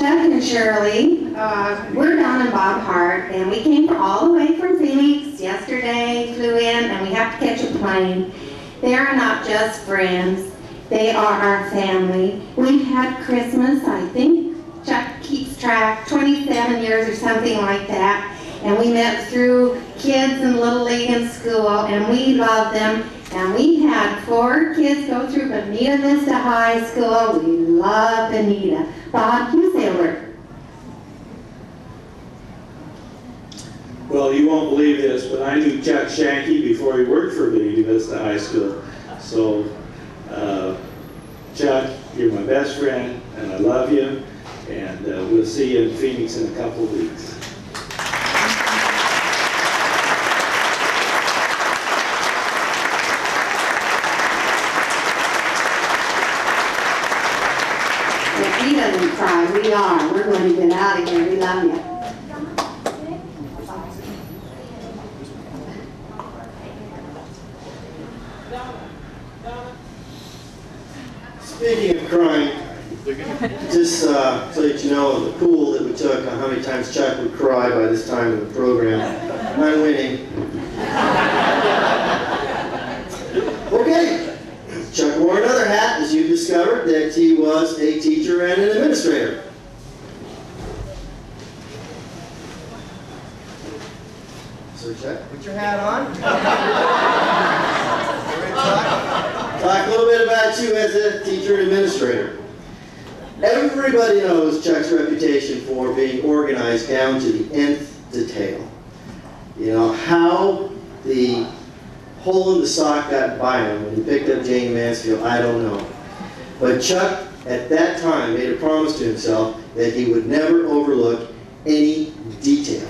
Chuck and Shirley, uh, we're Don and Bob Hart, and we came all the way from Phoenix yesterday, flew in, and we have to catch a plane. They are not just friends, they are our family. We've had Christmas, I think Chuck keeps track, 27 years or something like that, and we met through kids in Little League and school, and we love them. And we had four kids go through Bonita Vista High School. We love Bonita. Bob, you say a word. Well, you won't believe this, but I knew Chuck Shanke before he worked for Bonita Vista High School. So, uh, Chuck, you're my best friend, and I love you, and uh, we'll see you in Phoenix in a couple weeks. If he doesn't cry, we are. We're going to get out of here. We love you. Speaking of crying, just uh, so that you know the pool that we took on how many times Chuck would cry by this time in the program, I'm winning. Okay, Chuck wore another hat, as you discovered, that he was a teacher and an administrator. So Chuck, Put your hat on. talk a little bit about you as a teacher and administrator. Everybody knows Chuck's reputation for being organized down to the nth detail. You know, how the hole in the sock got by him when he picked up Jayne Mansfield, I don't know. But Chuck, at that time, made a promise to himself that he would never overlook any detail.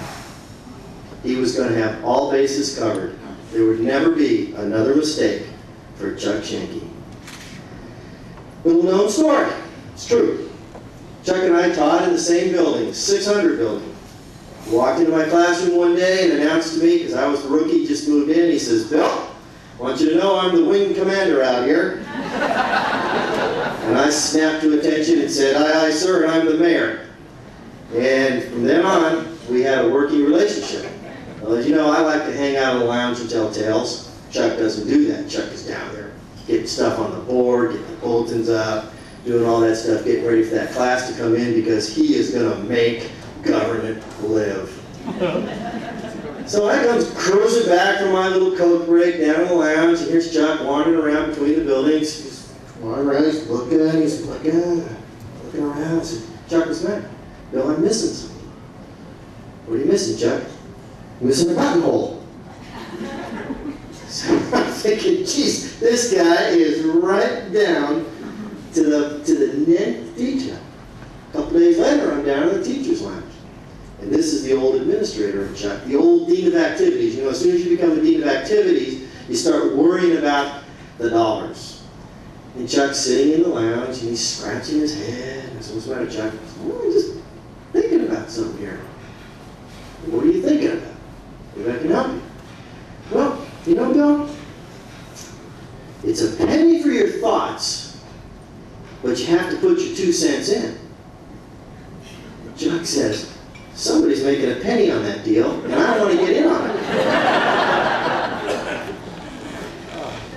He was going to have all bases covered. There would never be another mistake for Chuck Shanke. Little known story. It's true. Chuck and I taught in the same building, 600 building. Walked into my classroom one day and announced to me, because I was the rookie, just moved in, he says, Bill, I want you to know I'm the wing commander out here. and I snapped to attention and said, aye, aye, sir, and I'm the mayor. And from then on, we had a working relationship. Well, as you know, I like to hang out in the lounge and tell tales. Chuck doesn't do that. Chuck is down there getting stuff on the board, getting the bulletins up, doing all that stuff, getting ready for that class to come in because he is going to make government live. So I comes cruising back from my little coke break down in the lounge, and here's Chuck wandering around between the buildings. Wandering around, he's looking, he's looking, looking around. I said, Chuck, what's the No, I'm missing something. What are you missing, Chuck? I'm missing a buttonhole. So I'm thinking, geez, this guy is right down to the to the nth detail. A couple days later, I'm down in the teacher's lounge. And this is the old administrator of Chuck, the old dean of activities. You know, as soon as you become a dean of activities, you start worrying about the dollars. And Chuck's sitting in the lounge and he's scratching his head. I said, What's the matter, Chuck? I'm just thinking about something here. What are you thinking about? Maybe I can help you. Well, you know, Bill, it's a penny for your thoughts, but you have to put your two cents in. Chuck says, Somebody's making a penny on that deal, and I want to get in on it.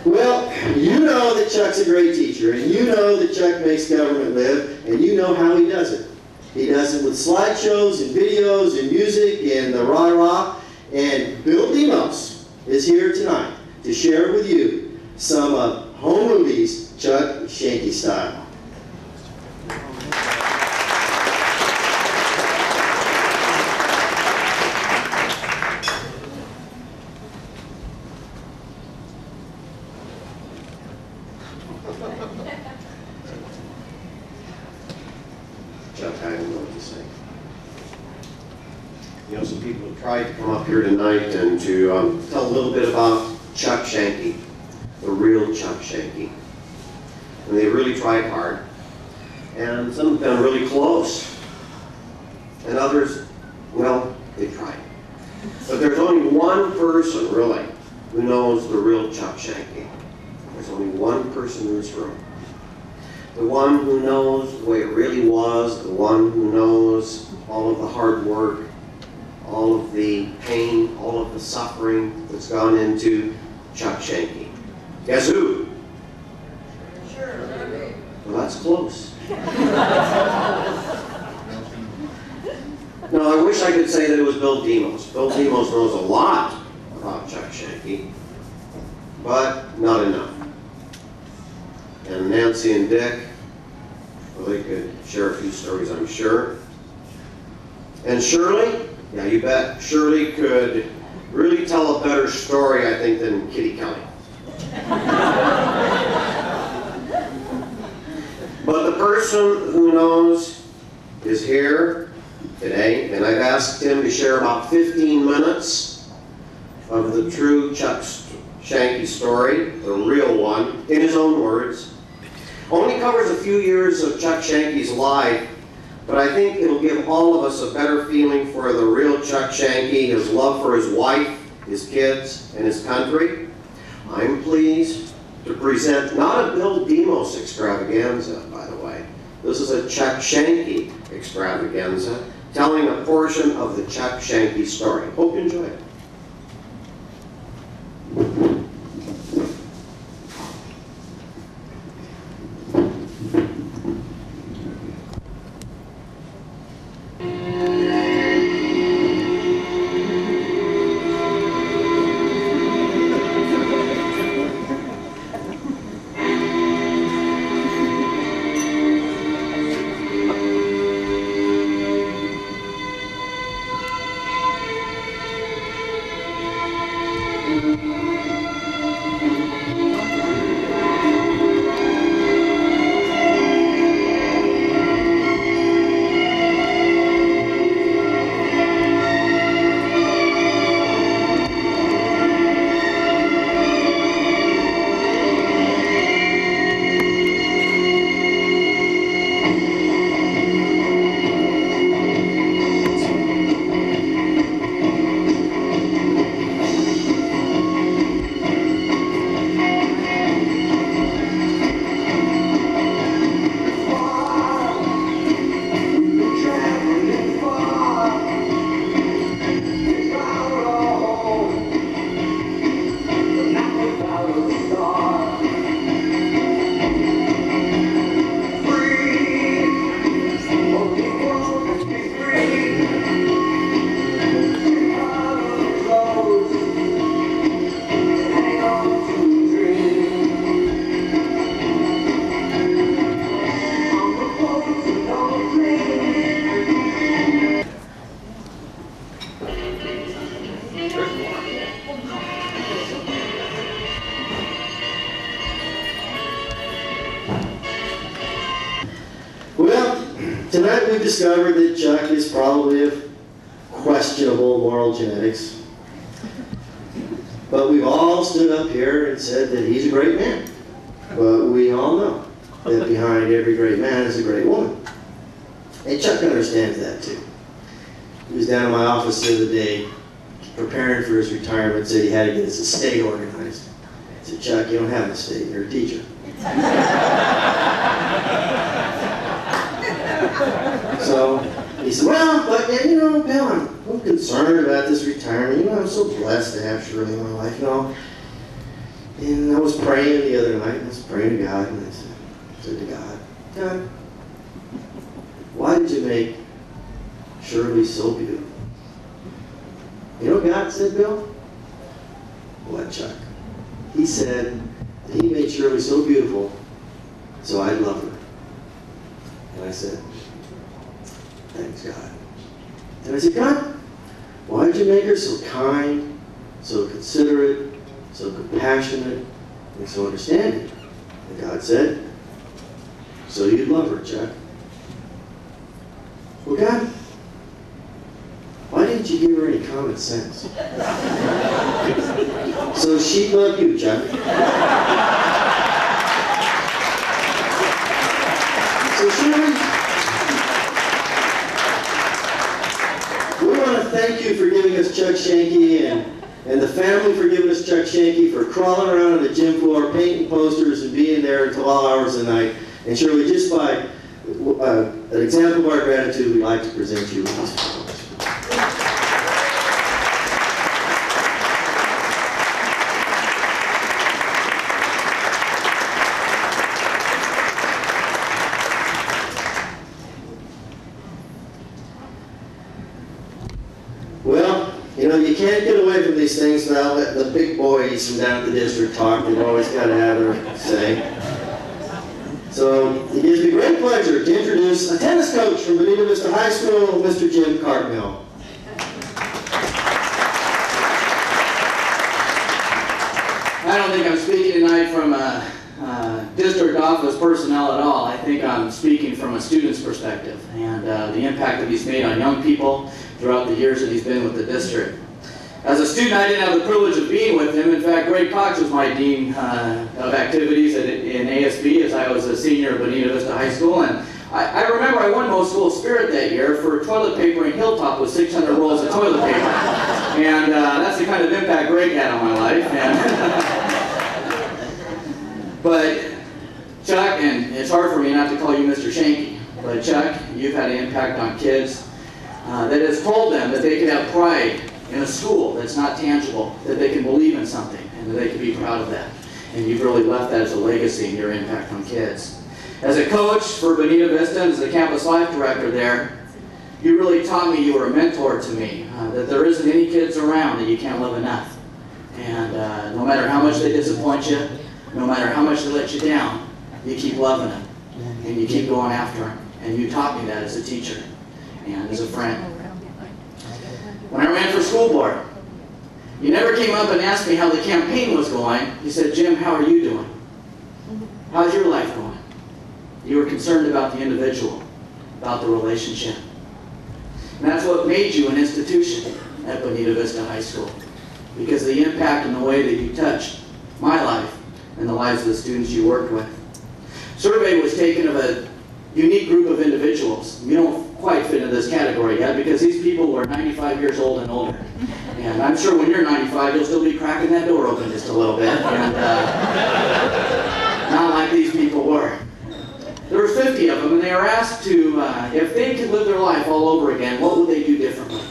Well, you know that Chuck's a great teacher, and you know that Chuck makes government live, and you know how he does it. He does it with slideshows and videos and music and the rah-rah. And Bill Demos is here tonight to share with you some of home movies Chuck Shanke style. Chuck, I don't know what to say. You know, some people have tried to come up here tonight and to um, tell a little bit about Chuck Shanke, the real Chuck Shanke. And they really tried hard. And some of them really close. And others, well, they tried. But there's only one person, really, who knows the real Chuck Shanke. There's only one person in this room. The one who knows the way it really was, the one who knows all of the hard work, all of the pain, all of the suffering that's gone into Chuck Shanke. Guess who? Well, that's close. no, I wish I could say that it was Bill Demos. Bill Demos knows a lot about Chuck Shanke, but not enough. And Nancy and Dick, well, they could share a few stories, I'm sure. And Shirley, yeah, you bet. Shirley could really tell a better story, I think, than Kitty Kelley. But the person who knows is here today, and I've asked him to share about 15 minutes of the true Chuck Shanke story, the real one, in his own words. Only covers a few years of Chuck Shanke's life, but I think it'll give all of us a better feeling for the real Chuck Shanke, his love for his wife, his kids, and his country. I'm pleased to present not a Bill Demos extravaganza, by the way. This is a Chuck Shanke extravaganza, telling a portion of the Chuck Shanke story. Hope you enjoy it. Discovered that Chuck is probably of questionable moral genetics. But we've all stood up here and said that he's a great man. But we all know that behind every great man is a great woman. And Chuck understands that too. He was down in my office the other day preparing for his retirement, said he had to get his estate organized. I said, Chuck, you don't have an estate, you're a teacher. So he said, well, but you know, Bill, I'm, I'm concerned about this retirement. You know, I'm so blessed to have Shirley in my life, you know. And I was praying the other night, I was praying to God, and I said, said to God, God, why did you make Shirley so beautiful? You know God said, Bill? What, Chuck? He said that he made Shirley so beautiful so I'd love her. And I said, thanks, God. And I said, God, why did you make her so kind, so considerate, so compassionate, and so understanding? And God said, so you'd love her, Chuck. Well, God, why didn't you give her any common sense? so she'd love you, Chuck. So Shirley, we want to thank you for giving us Chuck Shanke and, and the family for giving us Chuck Shanke for crawling around on the gym floor, painting posters, and being there until all hours of the night. And Shirley, just by uh, an example of our gratitude, we'd like to present you with these flowers. Well, you know, you can't get away without letting the big boys from down at the district talk. They've always got to have their say. So it gives me great pleasure to introduce a tennis coach from Bonita Vista High School, Mr. Jim Cartmill. I don't think I'm speaking tonight from a, uh district office personnel at all. I think I'm speaking from a student's perspective and uh, the impact that he's made on young people throughout the years that he's been with the district. As a student, I didn't have the privilege of being with him. In fact, Greg Cox was my dean uh, of activities at, in ASB as I was a senior at Bonita Vista High School. And I, I remember I won most school spirit that year for toilet paper in Hilltop with 600 rolls of toilet paper. And uh, that's the kind of impact Greg had on my life. And but Chuck, and it's hard for me not to call you Mr. Shanke, but Chuck, you've had an impact on kids uh, that has told them that they can have pride in a school that's not tangible, that they can believe in something, and that they can be proud of that. And you've really left that as a legacy in your impact on kids. As a coach for Bonita Vista, and as a campus life director there, you really taught me you were a mentor to me, uh, that there isn't any kids around that you can't love enough. And uh, no matter how much they disappoint you, no matter how much they let you down, you keep loving them and you keep going after them. And you taught me that as a teacher and as a friend. When I ran for school board, you never came up and asked me how the campaign was going. You said, Jim, how are you doing? How's your life going? You were concerned about the individual, about the relationship. And that's what made you an institution at Bonita Vista High School. Because of the impact and the way that you touched my life and the lives of the students you worked with. Survey was taken of a unique group of individuals. You don't quite fit into this category yet because these people were 95 years old and older. And I'm sure when you're 95, you'll still be cracking that door open just a little bit. And uh, not like these people were. There were 50 of them, and they were asked to, uh, if they could live their life all over again, what would they do differently?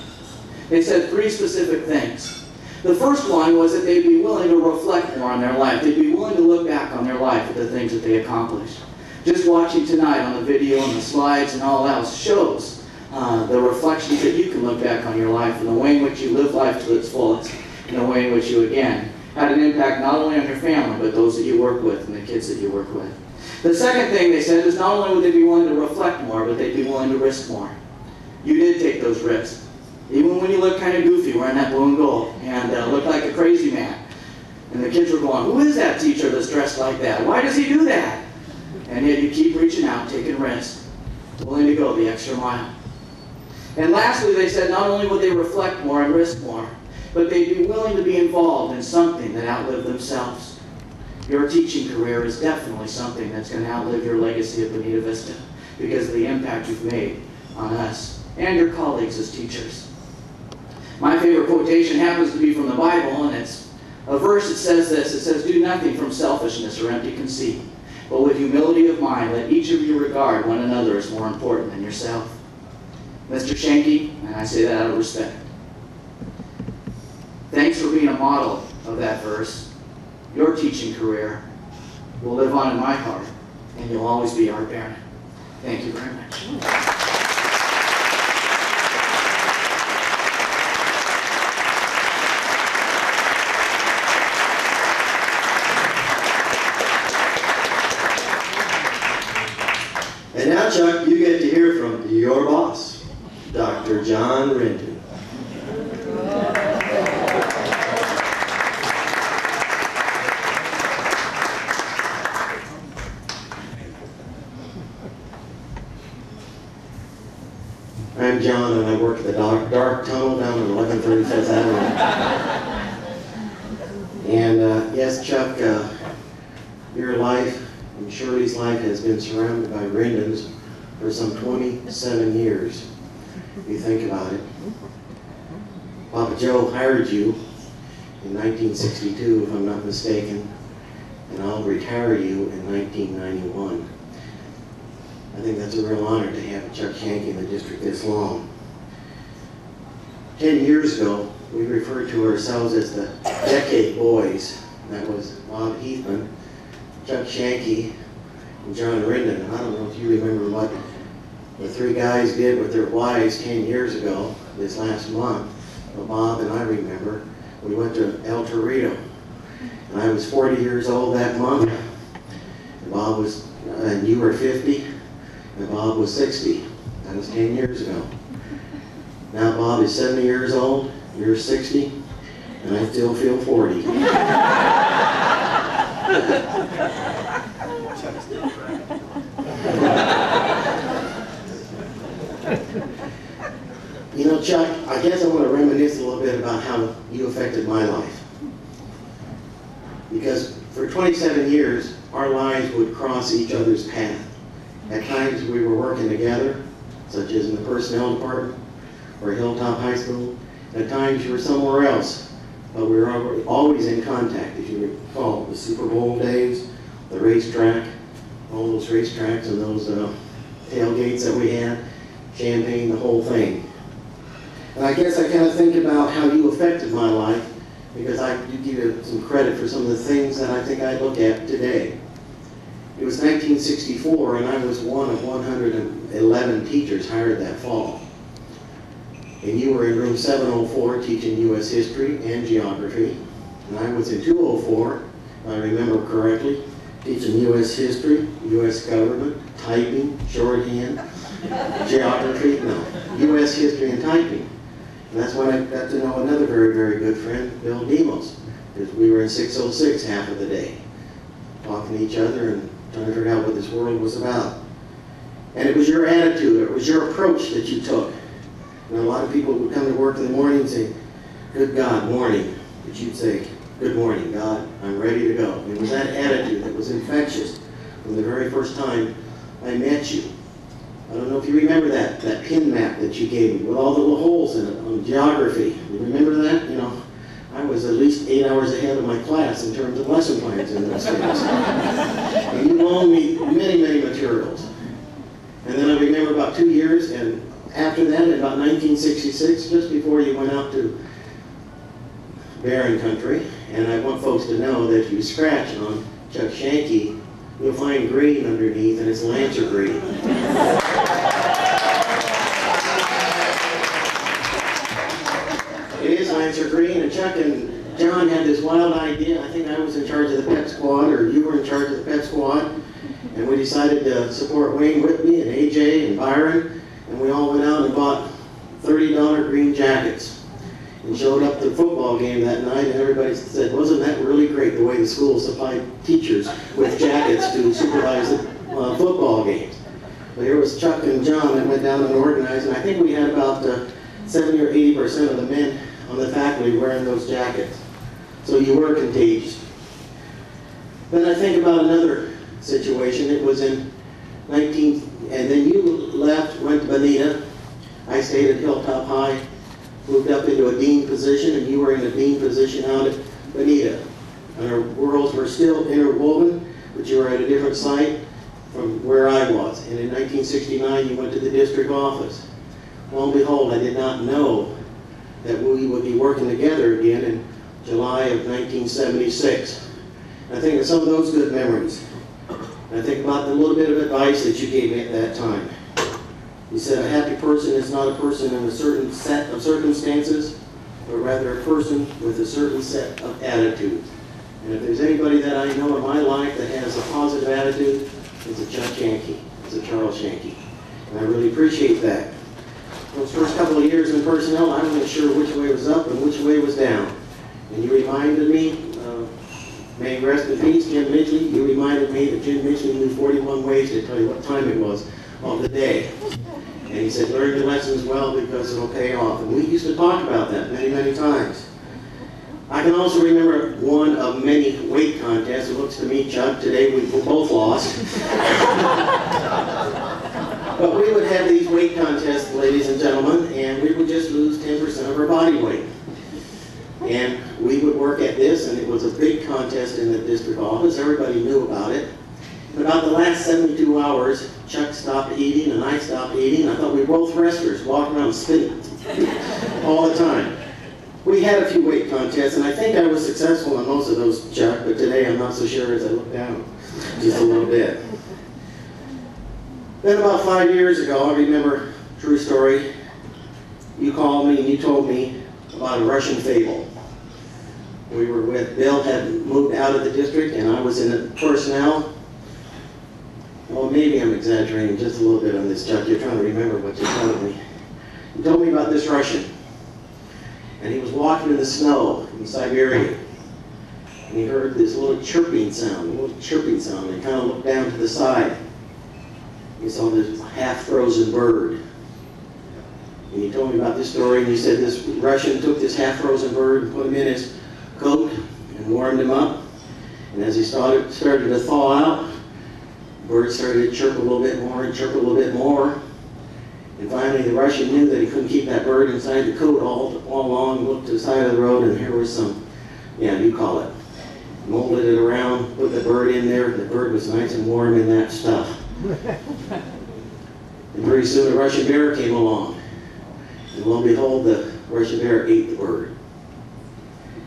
They said three specific things. The first one was that they'd be willing to reflect more on their life. They'd be willing to look back on their life at the things that they accomplished. Just watching tonight on the video and the slides and all else shows uh, the reflections that you can look back on your life and the way in which you live life to its fullest and the way in which you, again, had an impact not only on your family, but those that you work with and the kids that you work with. The second thing they said is not only would they be willing to reflect more, but they'd be willing to risk more. You did take those risks. Even when you look kind of goofy wearing that blue and gold and uh, look like a crazy man. And the kids were going, who is that teacher that's dressed like that? Why does he do that? And yet you keep reaching out, taking risks, willing to go the extra mile. And lastly, they said not only would they reflect more and risk more, but they'd be willing to be involved in something that outlived themselves. Your teaching career is definitely something that's going to outlive your legacy at Bonita Vista because of the impact you've made on us and your colleagues as teachers. My favorite quotation happens to be from the Bible, and it's a verse that says this. It says, Do nothing from selfishness or empty conceit, but with humility of mind, let each of you regard one another as more important than yourself. Mr. Shanke, and I say that out of respect, thanks for being a model of that verse. Your teaching career will live on in my heart, and you'll always be our parent. Thank you very much. Chuck, you get to hear from your boss, Dr. John Rendon. I'm John, and I work at the dark, dark tunnel down on 1135th Avenue. And uh, yes, Chuck, uh, your life and Shirley's life has been surrounded by Rendons for some 27 years. If you think about it. Papa Joe hired you in 1962, if I'm not mistaken, and I'll retire you in 1991. I think that's a real honor to have Chuck Shanke in the district this long. Ten years ago, we referred to ourselves as the Decade Boys. That was Bob Heathman, Chuck Shanke, and John Rendon. I don't know if you remember what the three guys did with their wives 10 years ago, this last month. Bob and I remember, we went to El Torito. And I was 40 years old that month. And Bob was, uh, and you were 50, and Bob was 60. That was 10 years ago. Now Bob is 70 years old, you're 60, and I still feel 40. You know, Chuck, I guess I want to reminisce a little bit about how you affected my life. Because for 27 years, our lives would cross each other's path. At times we were working together, such as in the personnel department or Hilltop High School. At times you were somewhere else, but we were always in contact, if you recall, the Super Bowl days, the racetrack, all those racetracks and those uh, tailgates that we had, champagne, the whole thing. And I guess I kind of think about how you affected my life because I do give you some credit for some of the things that I think I look at today. It was 1964 and I was one of 111 teachers hired that fall. And you were in room 704 teaching U.S. history and geography. And I was in 204, if I remember correctly, teaching U.S. history, U.S. government, typing, shorthand, geography, no, U.S. history and typing. And that's when I got to know another very, very good friend, Bill Demos, because we were in 606 half of the day, talking to each other and trying to figure out what this world was about. And it was your attitude, it was your approach that you took. And a lot of people would come to work in the morning and say, good God, morning. But you'd say, good morning, God, I'm ready to go. And it was that attitude that was infectious from the very first time I met you. I don't know if you remember that, that pin map that you gave me with all the little holes in it on geography. You remember that? You know, I was at least eight hours ahead of my class in terms of lesson plans in those days. and you loaned me many, many materials. And then I remember about two years, and after that, in about 1966, just before you went out to Baron Country, and I want folks to know that you scratch on Chuck Shanke, you'll find green underneath, and it's Lancer green. It is Lancer Green, and Chuck and John had this wild idea. I think I was in charge of the pet squad, or you were in charge of the pet squad, and we decided to support Wayne Whitney and AJ and Byron, and we all went out and bought $30 green jackets and showed up to the football game that night, and everybody said, wasn't that really great the way the school supplied teachers with jackets to supervise the uh, football games? Well, here was Chuck and John that went down and organized, and I think we had about uh, 70 or 80 percent of the men on the faculty wearing those jackets. So you were contagious. Then I think about another situation. It was in 19, and then you left, went to Bonita. I stayed at Hilltop High moved up into a dean position, and you were in a dean position out at Bonita. And our worlds were still interwoven, but you were at a different site from where I was. And in 1969, you went to the district office. Lo and behold, I did not know that we would be working together again in July of 1976. I think of some of those good memories. I think about the little bit of advice that you gave me at that time. You said a happy person is not a person in a certain set of circumstances, but rather a person with a certain set of attitudes. And if there's anybody that I know in my life that has a positive attitude, it's a Chuck Shanke. it's a Charles Shanke. And I really appreciate that. Those first couple of years in personnel, I wasn't sure which way was up and which way was down. And you reminded me, uh, may rest in peace, Jim Midgley, you reminded me that Jim Midgley knew 41 ways to tell you what time it was on the day. And he said, learn your lessons well because it'll pay off. And we used to talk about that many, many times. I can also remember one of many weight contests. It looks to me, Chuck, today we both lost. but we would have these weight contests, ladies and gentlemen, and we would just lose 10% of our body weight. And we would work at this, and it was a big contest in the district office. Everybody knew about it. In about the last 72 hours, Chuck stopped eating and I stopped eating. I thought we were both wrestlers, walking around spinning all the time. We had a few weight contests, and I think I was successful in most of those, Chuck, but today I'm not so sure as I look down just a little bit. Then about five years ago, I remember, true story, you called me and you told me about a Russian fable. We were with, Bill had moved out of the district and I was in the personnel. Well, maybe I'm exaggerating just a little bit on this, Chuck. You're trying to remember what you told me. You told me about this Russian. And he was walking in the snow in Siberia. And he heard this little chirping sound, a little chirping sound. And he kind of looked down to the side. He saw this half-frozen bird. And he told me about this story, and he said this Russian took this half-frozen bird and put him in his coat and warmed him up. And as he started, started to thaw out, bird started to chirp a little bit more and chirp a little bit more. And finally, the Russian knew that he couldn't keep that bird inside the coat all, all along, looked to the side of the road, and here was some, yeah, you call it, molded it around, put the bird in there. The bird was nice and warm in that stuff. And pretty soon a Russian bear came along. And lo and behold, the Russian bear ate the bird.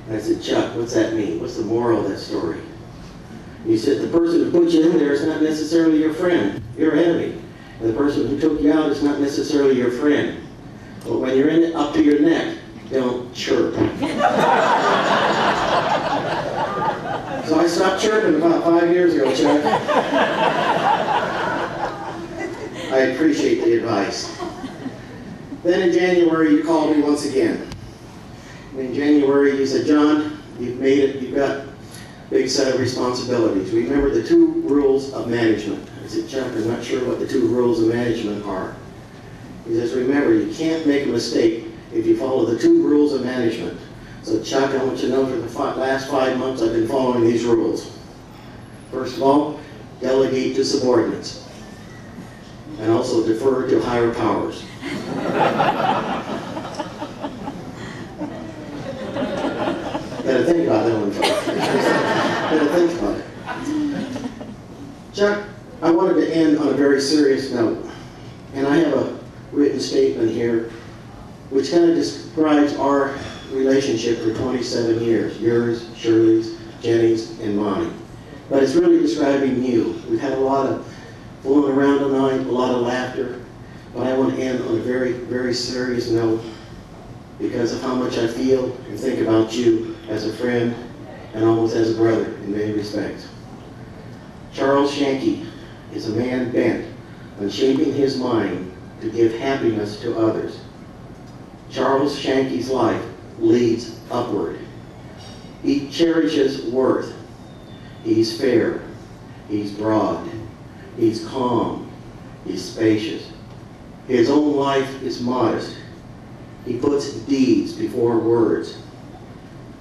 And I said, Chuck, what's that mean? What's the moral of that story? He said, the person who put you in there is not necessarily your friend, your enemy. And the person who took you out is not necessarily your friend. But when you're in it up to your neck, don't chirp. so I stopped chirping about five years ago, Chuck. I appreciate the advice. Then in January, you called me once again. And in January, you said, John, you've made it, you've got big set of responsibilities. Remember the two rules of management. I said, Chuck, I'm not sure what the two rules of management are. He says, remember, you can't make a mistake if you follow the two rules of management. So Chuck, I want you to know for the last five months I've been following these rules. First of all, delegate to subordinates. And also defer to higher powers. Gotta think about that one first. It. Chuck, I wanted to end on a very serious note. And I have a written statement here which kind of describes our relationship for 27 years. Yours, Shirley's, Jenny's, and mine. But it's really describing you. We've had a lot of fooling around tonight, a lot of laughter. But I want to end on a very, very serious note because of how much I feel and think about you as a friend and almost as a brother in many respects. Charles Shanke is a man bent on shaping his mind to give happiness to others. Charles Shanke's life leads upward. He cherishes worth. He's fair. He's broad. He's calm. He's spacious. His own life is modest. He puts deeds before words.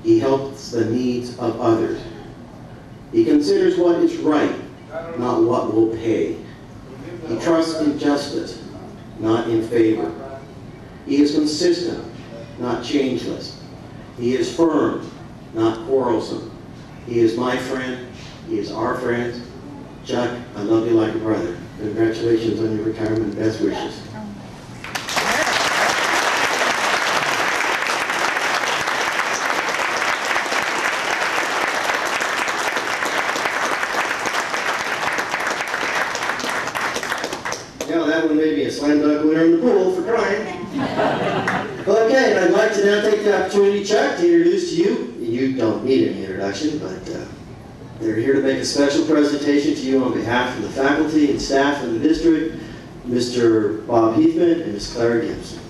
He helps the needs of others. He considers what is right, not what will pay. He trusts in justice, not in favor. He is consistent, not changeless. He is firm, not quarrelsome. He is my friend. He is our friend. Chuck, I love you like a brother. Congratulations on your retirement. Best wishes. slam dunk winner in the pool for crying. okay, I'd like to now take the opportunity, Chuck, to introduce to you, you don't need any introduction, but uh, they're here to make a special presentation to you on behalf of the faculty and staff of the district, Mr. Bob Heathman and Ms. Clara Gibson.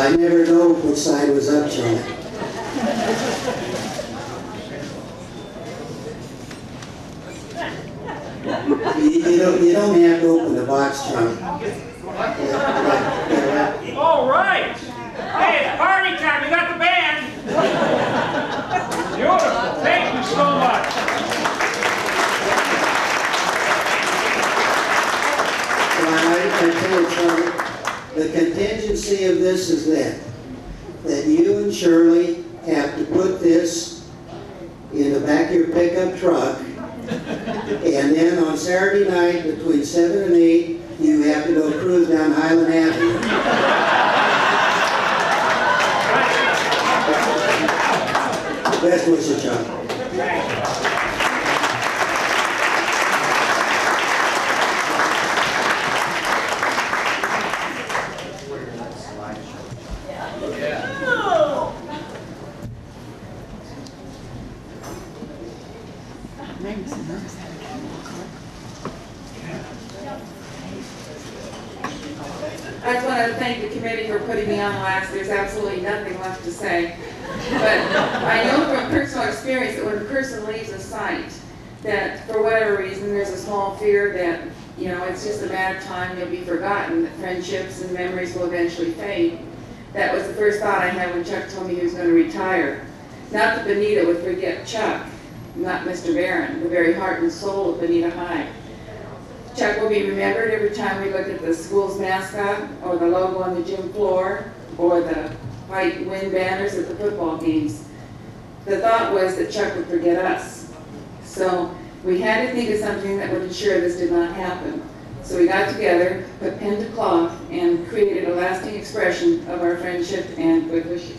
I never know which side was up John. it. you, you, don't, you don't have to open the box trunk. the contingency of this is that, that you and Shirley have to put this in the back of your pickup truck, and then on Saturday night between 7 and 8, you have to go cruise down Highland Avenue. That Bonita would forget Chuck, not Mr. Baron, the very heart and soul of Bonita High. Chuck will be remembered every time we look at the school's mascot, or the logo on the gym floor, or the white wind banners at the football games. The thought was that Chuck would forget us. So we had to think of something that would ensure this did not happen. So we got together, put pen to cloth, and created a lasting expression of our friendship and good wishes.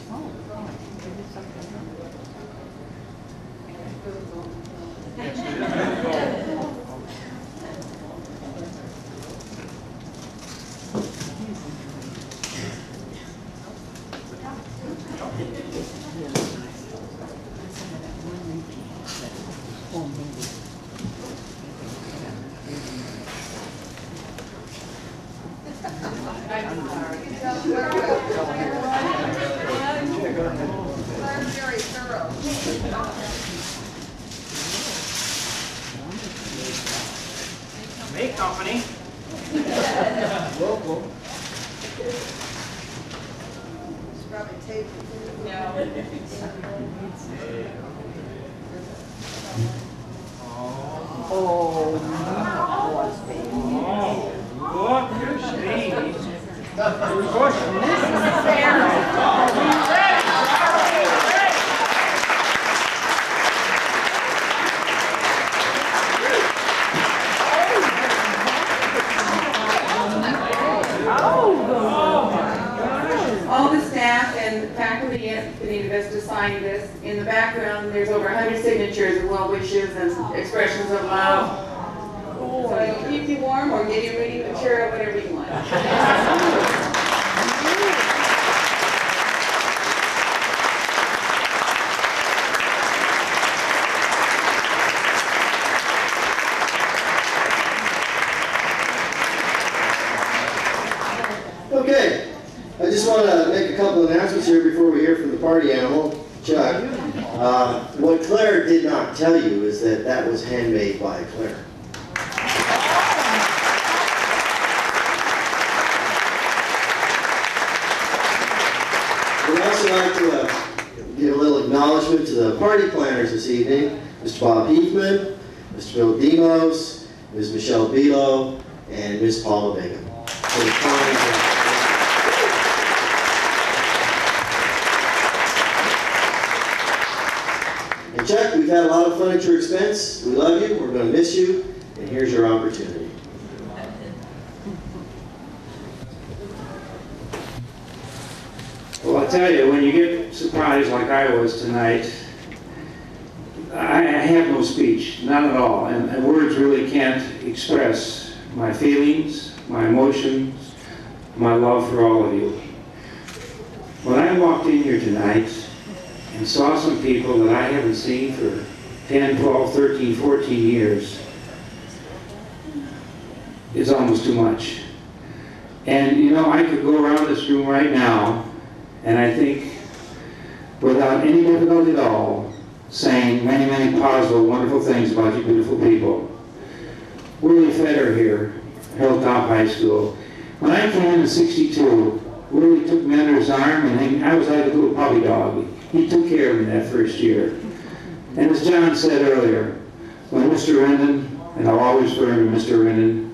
Make a couple announcements here before we hear from the party animal, Chuck. Uh, What Claire did not tell you is that that was handmade by Claire. We'd also like to uh, give a little acknowledgement to the party planners this evening, Mr. Bob Heathman, Mr. Bill Demos, Ms. Michelle Belo, and Ms. Paula Bingham. for the fine job. And At your expense. We love you, we're going to miss you, and here's your opportunity. Well, I tell you, when you get surprised like I was tonight, I I have no speech, none at all, and, and words really can't express my feelings, my emotions, my love for all of you. When I walked in here tonight and saw some people that I haven't seen for 10, 12, 13, 14 years, is almost too much. And you know, I could go around this room right now and I think, without any difficulty at all, saying many, many positive, wonderful things about you beautiful people. Willie Feder here, Hilltop High School. When I came in in 62, Willie took me under his arm and I was like a little puppy dog. He took care of me that first year. And as John said earlier, when Mr. Rendon, and I'll always refer to Mr. Rendon,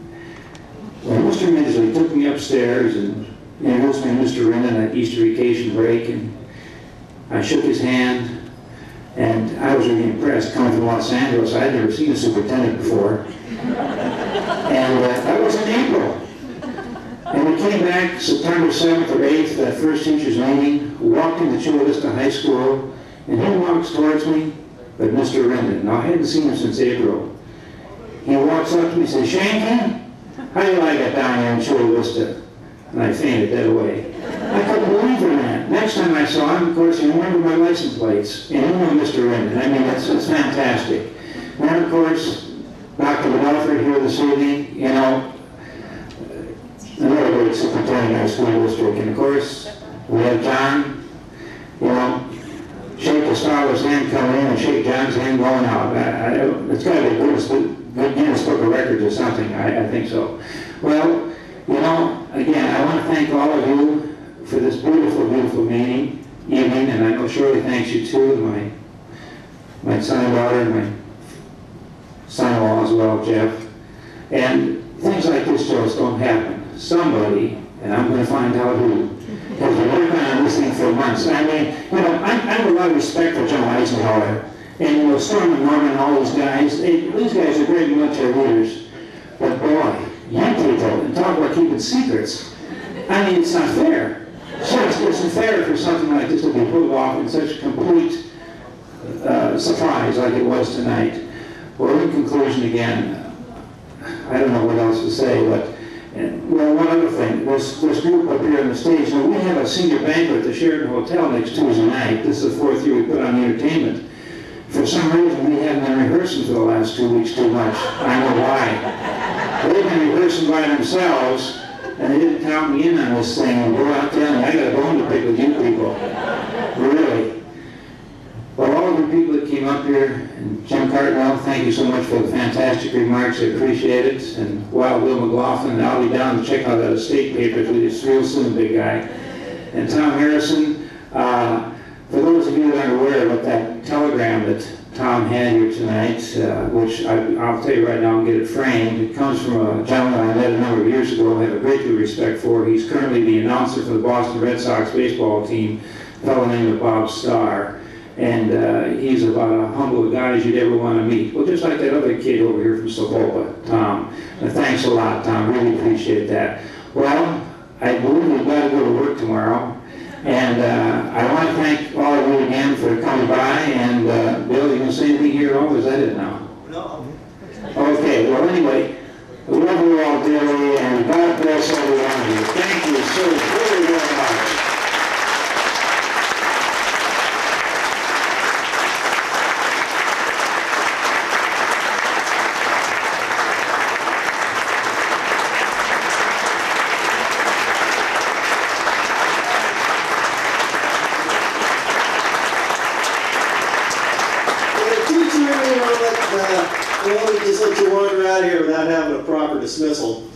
when Mr. Midgley took me upstairs and introduced me to Mr. Rendon at Easter vacation break, and I shook his hand, and I was really impressed. Coming from Los Angeles, I had never seen a superintendent before. And uh, that was in April. And we came back September 7th or 8th, that first teacher's meeting, walked into Chula Vista High School, and he walks towards me, but Mr. Rendon. Now, I hadn't seen him since April. He walks up to me and says, Shanke, how do you like it down here in Chula Vista? And I fainted that away. I couldn't believe it, man. Next time I saw him, of course, he remembered my license plates. And he knew Mr. Rendon. I mean, that's, it's fantastic. And of course, Dr. Bedalford here this evening, you know, uh, another great superintendent in our school district. And of course, we have John, you know, shake his father's hand coming in and shake John's hand going out. I, I, it's got to be a Guinness, good Guinness Book of Records or something, I, I think so. Well, you know, again, I want to thank all of you for this beautiful, beautiful meeting, evening, and I know Shirley thanks you too, my, my son and daughter, and my son-in-law as well, Jeff. And things like this just don't happen. Somebody, and I'm going to find out who, has been working on this thing for months. I mean, you know, I, I have a lot of respect for John Eisenhower, and you know, Storm and Norman and all these guys. They, these guys are great military leaders. But boy, young people, and talk about keeping secrets. I mean, it's not fair. Sure, it's, it's fair for something like this to be pulled off in such complete uh, surprise like it was tonight. Well, in conclusion, again, I don't know what else to say, but, and, well, one other thing, this, this group up here on the stage, know, we have a senior banquet at the Sheraton Hotel next Tuesday night. This is the fourth year we put on the entertainment. For some reason, we haven't been rehearsing for the last two weeks too much. I know why. They've been rehearsing by themselves, and they didn't count me in on this thing, and go out there, and I got a bone to pick with you people. Really. People that came up here, and Jim Cartwell, thank you so much for the fantastic remarks, I appreciate it. And Wild Bill McLaughlin, I'll be down to check out that estate papers with you real soon, big guy. And Tom Harrison, uh, for those of you that aren't aware of that telegram that Tom had here tonight, uh, which I, I'll tell you right now and get it framed, it comes from a gentleman I met a number of years ago, I have a great deal of respect for. He's currently the announcer for the Boston Red Sox baseball team, a fellow named Bob Starr. And uh, he's about a humble a guy as you'd ever want to meet. Well, just like that other kid over here from Soboba, Tom. And thanks a lot, Tom. Really appreciate that. Well, I believe we've got to go to work tomorrow. And uh, I want to thank all of you again for coming by. And uh, Bill, you going to say anything here at all? Is that it now? No. Okay, well, anyway, we love you all dearly, and God bless every one of you. Thank you so very, very much. Well, too, too early, you know, let, uh, we want to just let you wander out of here without having a proper dismissal.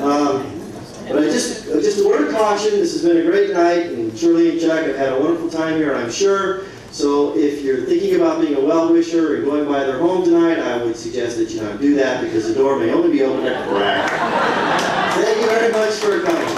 Um, but I just, uh, just a word of caution, this has been a great night, and Shirley and Chuck have had a wonderful time here, I'm sure. So if you're thinking about being a well-wisher or going by their home tonight, I would suggest that you not do that, because the door may only be open at the crack. Thank you very much for coming.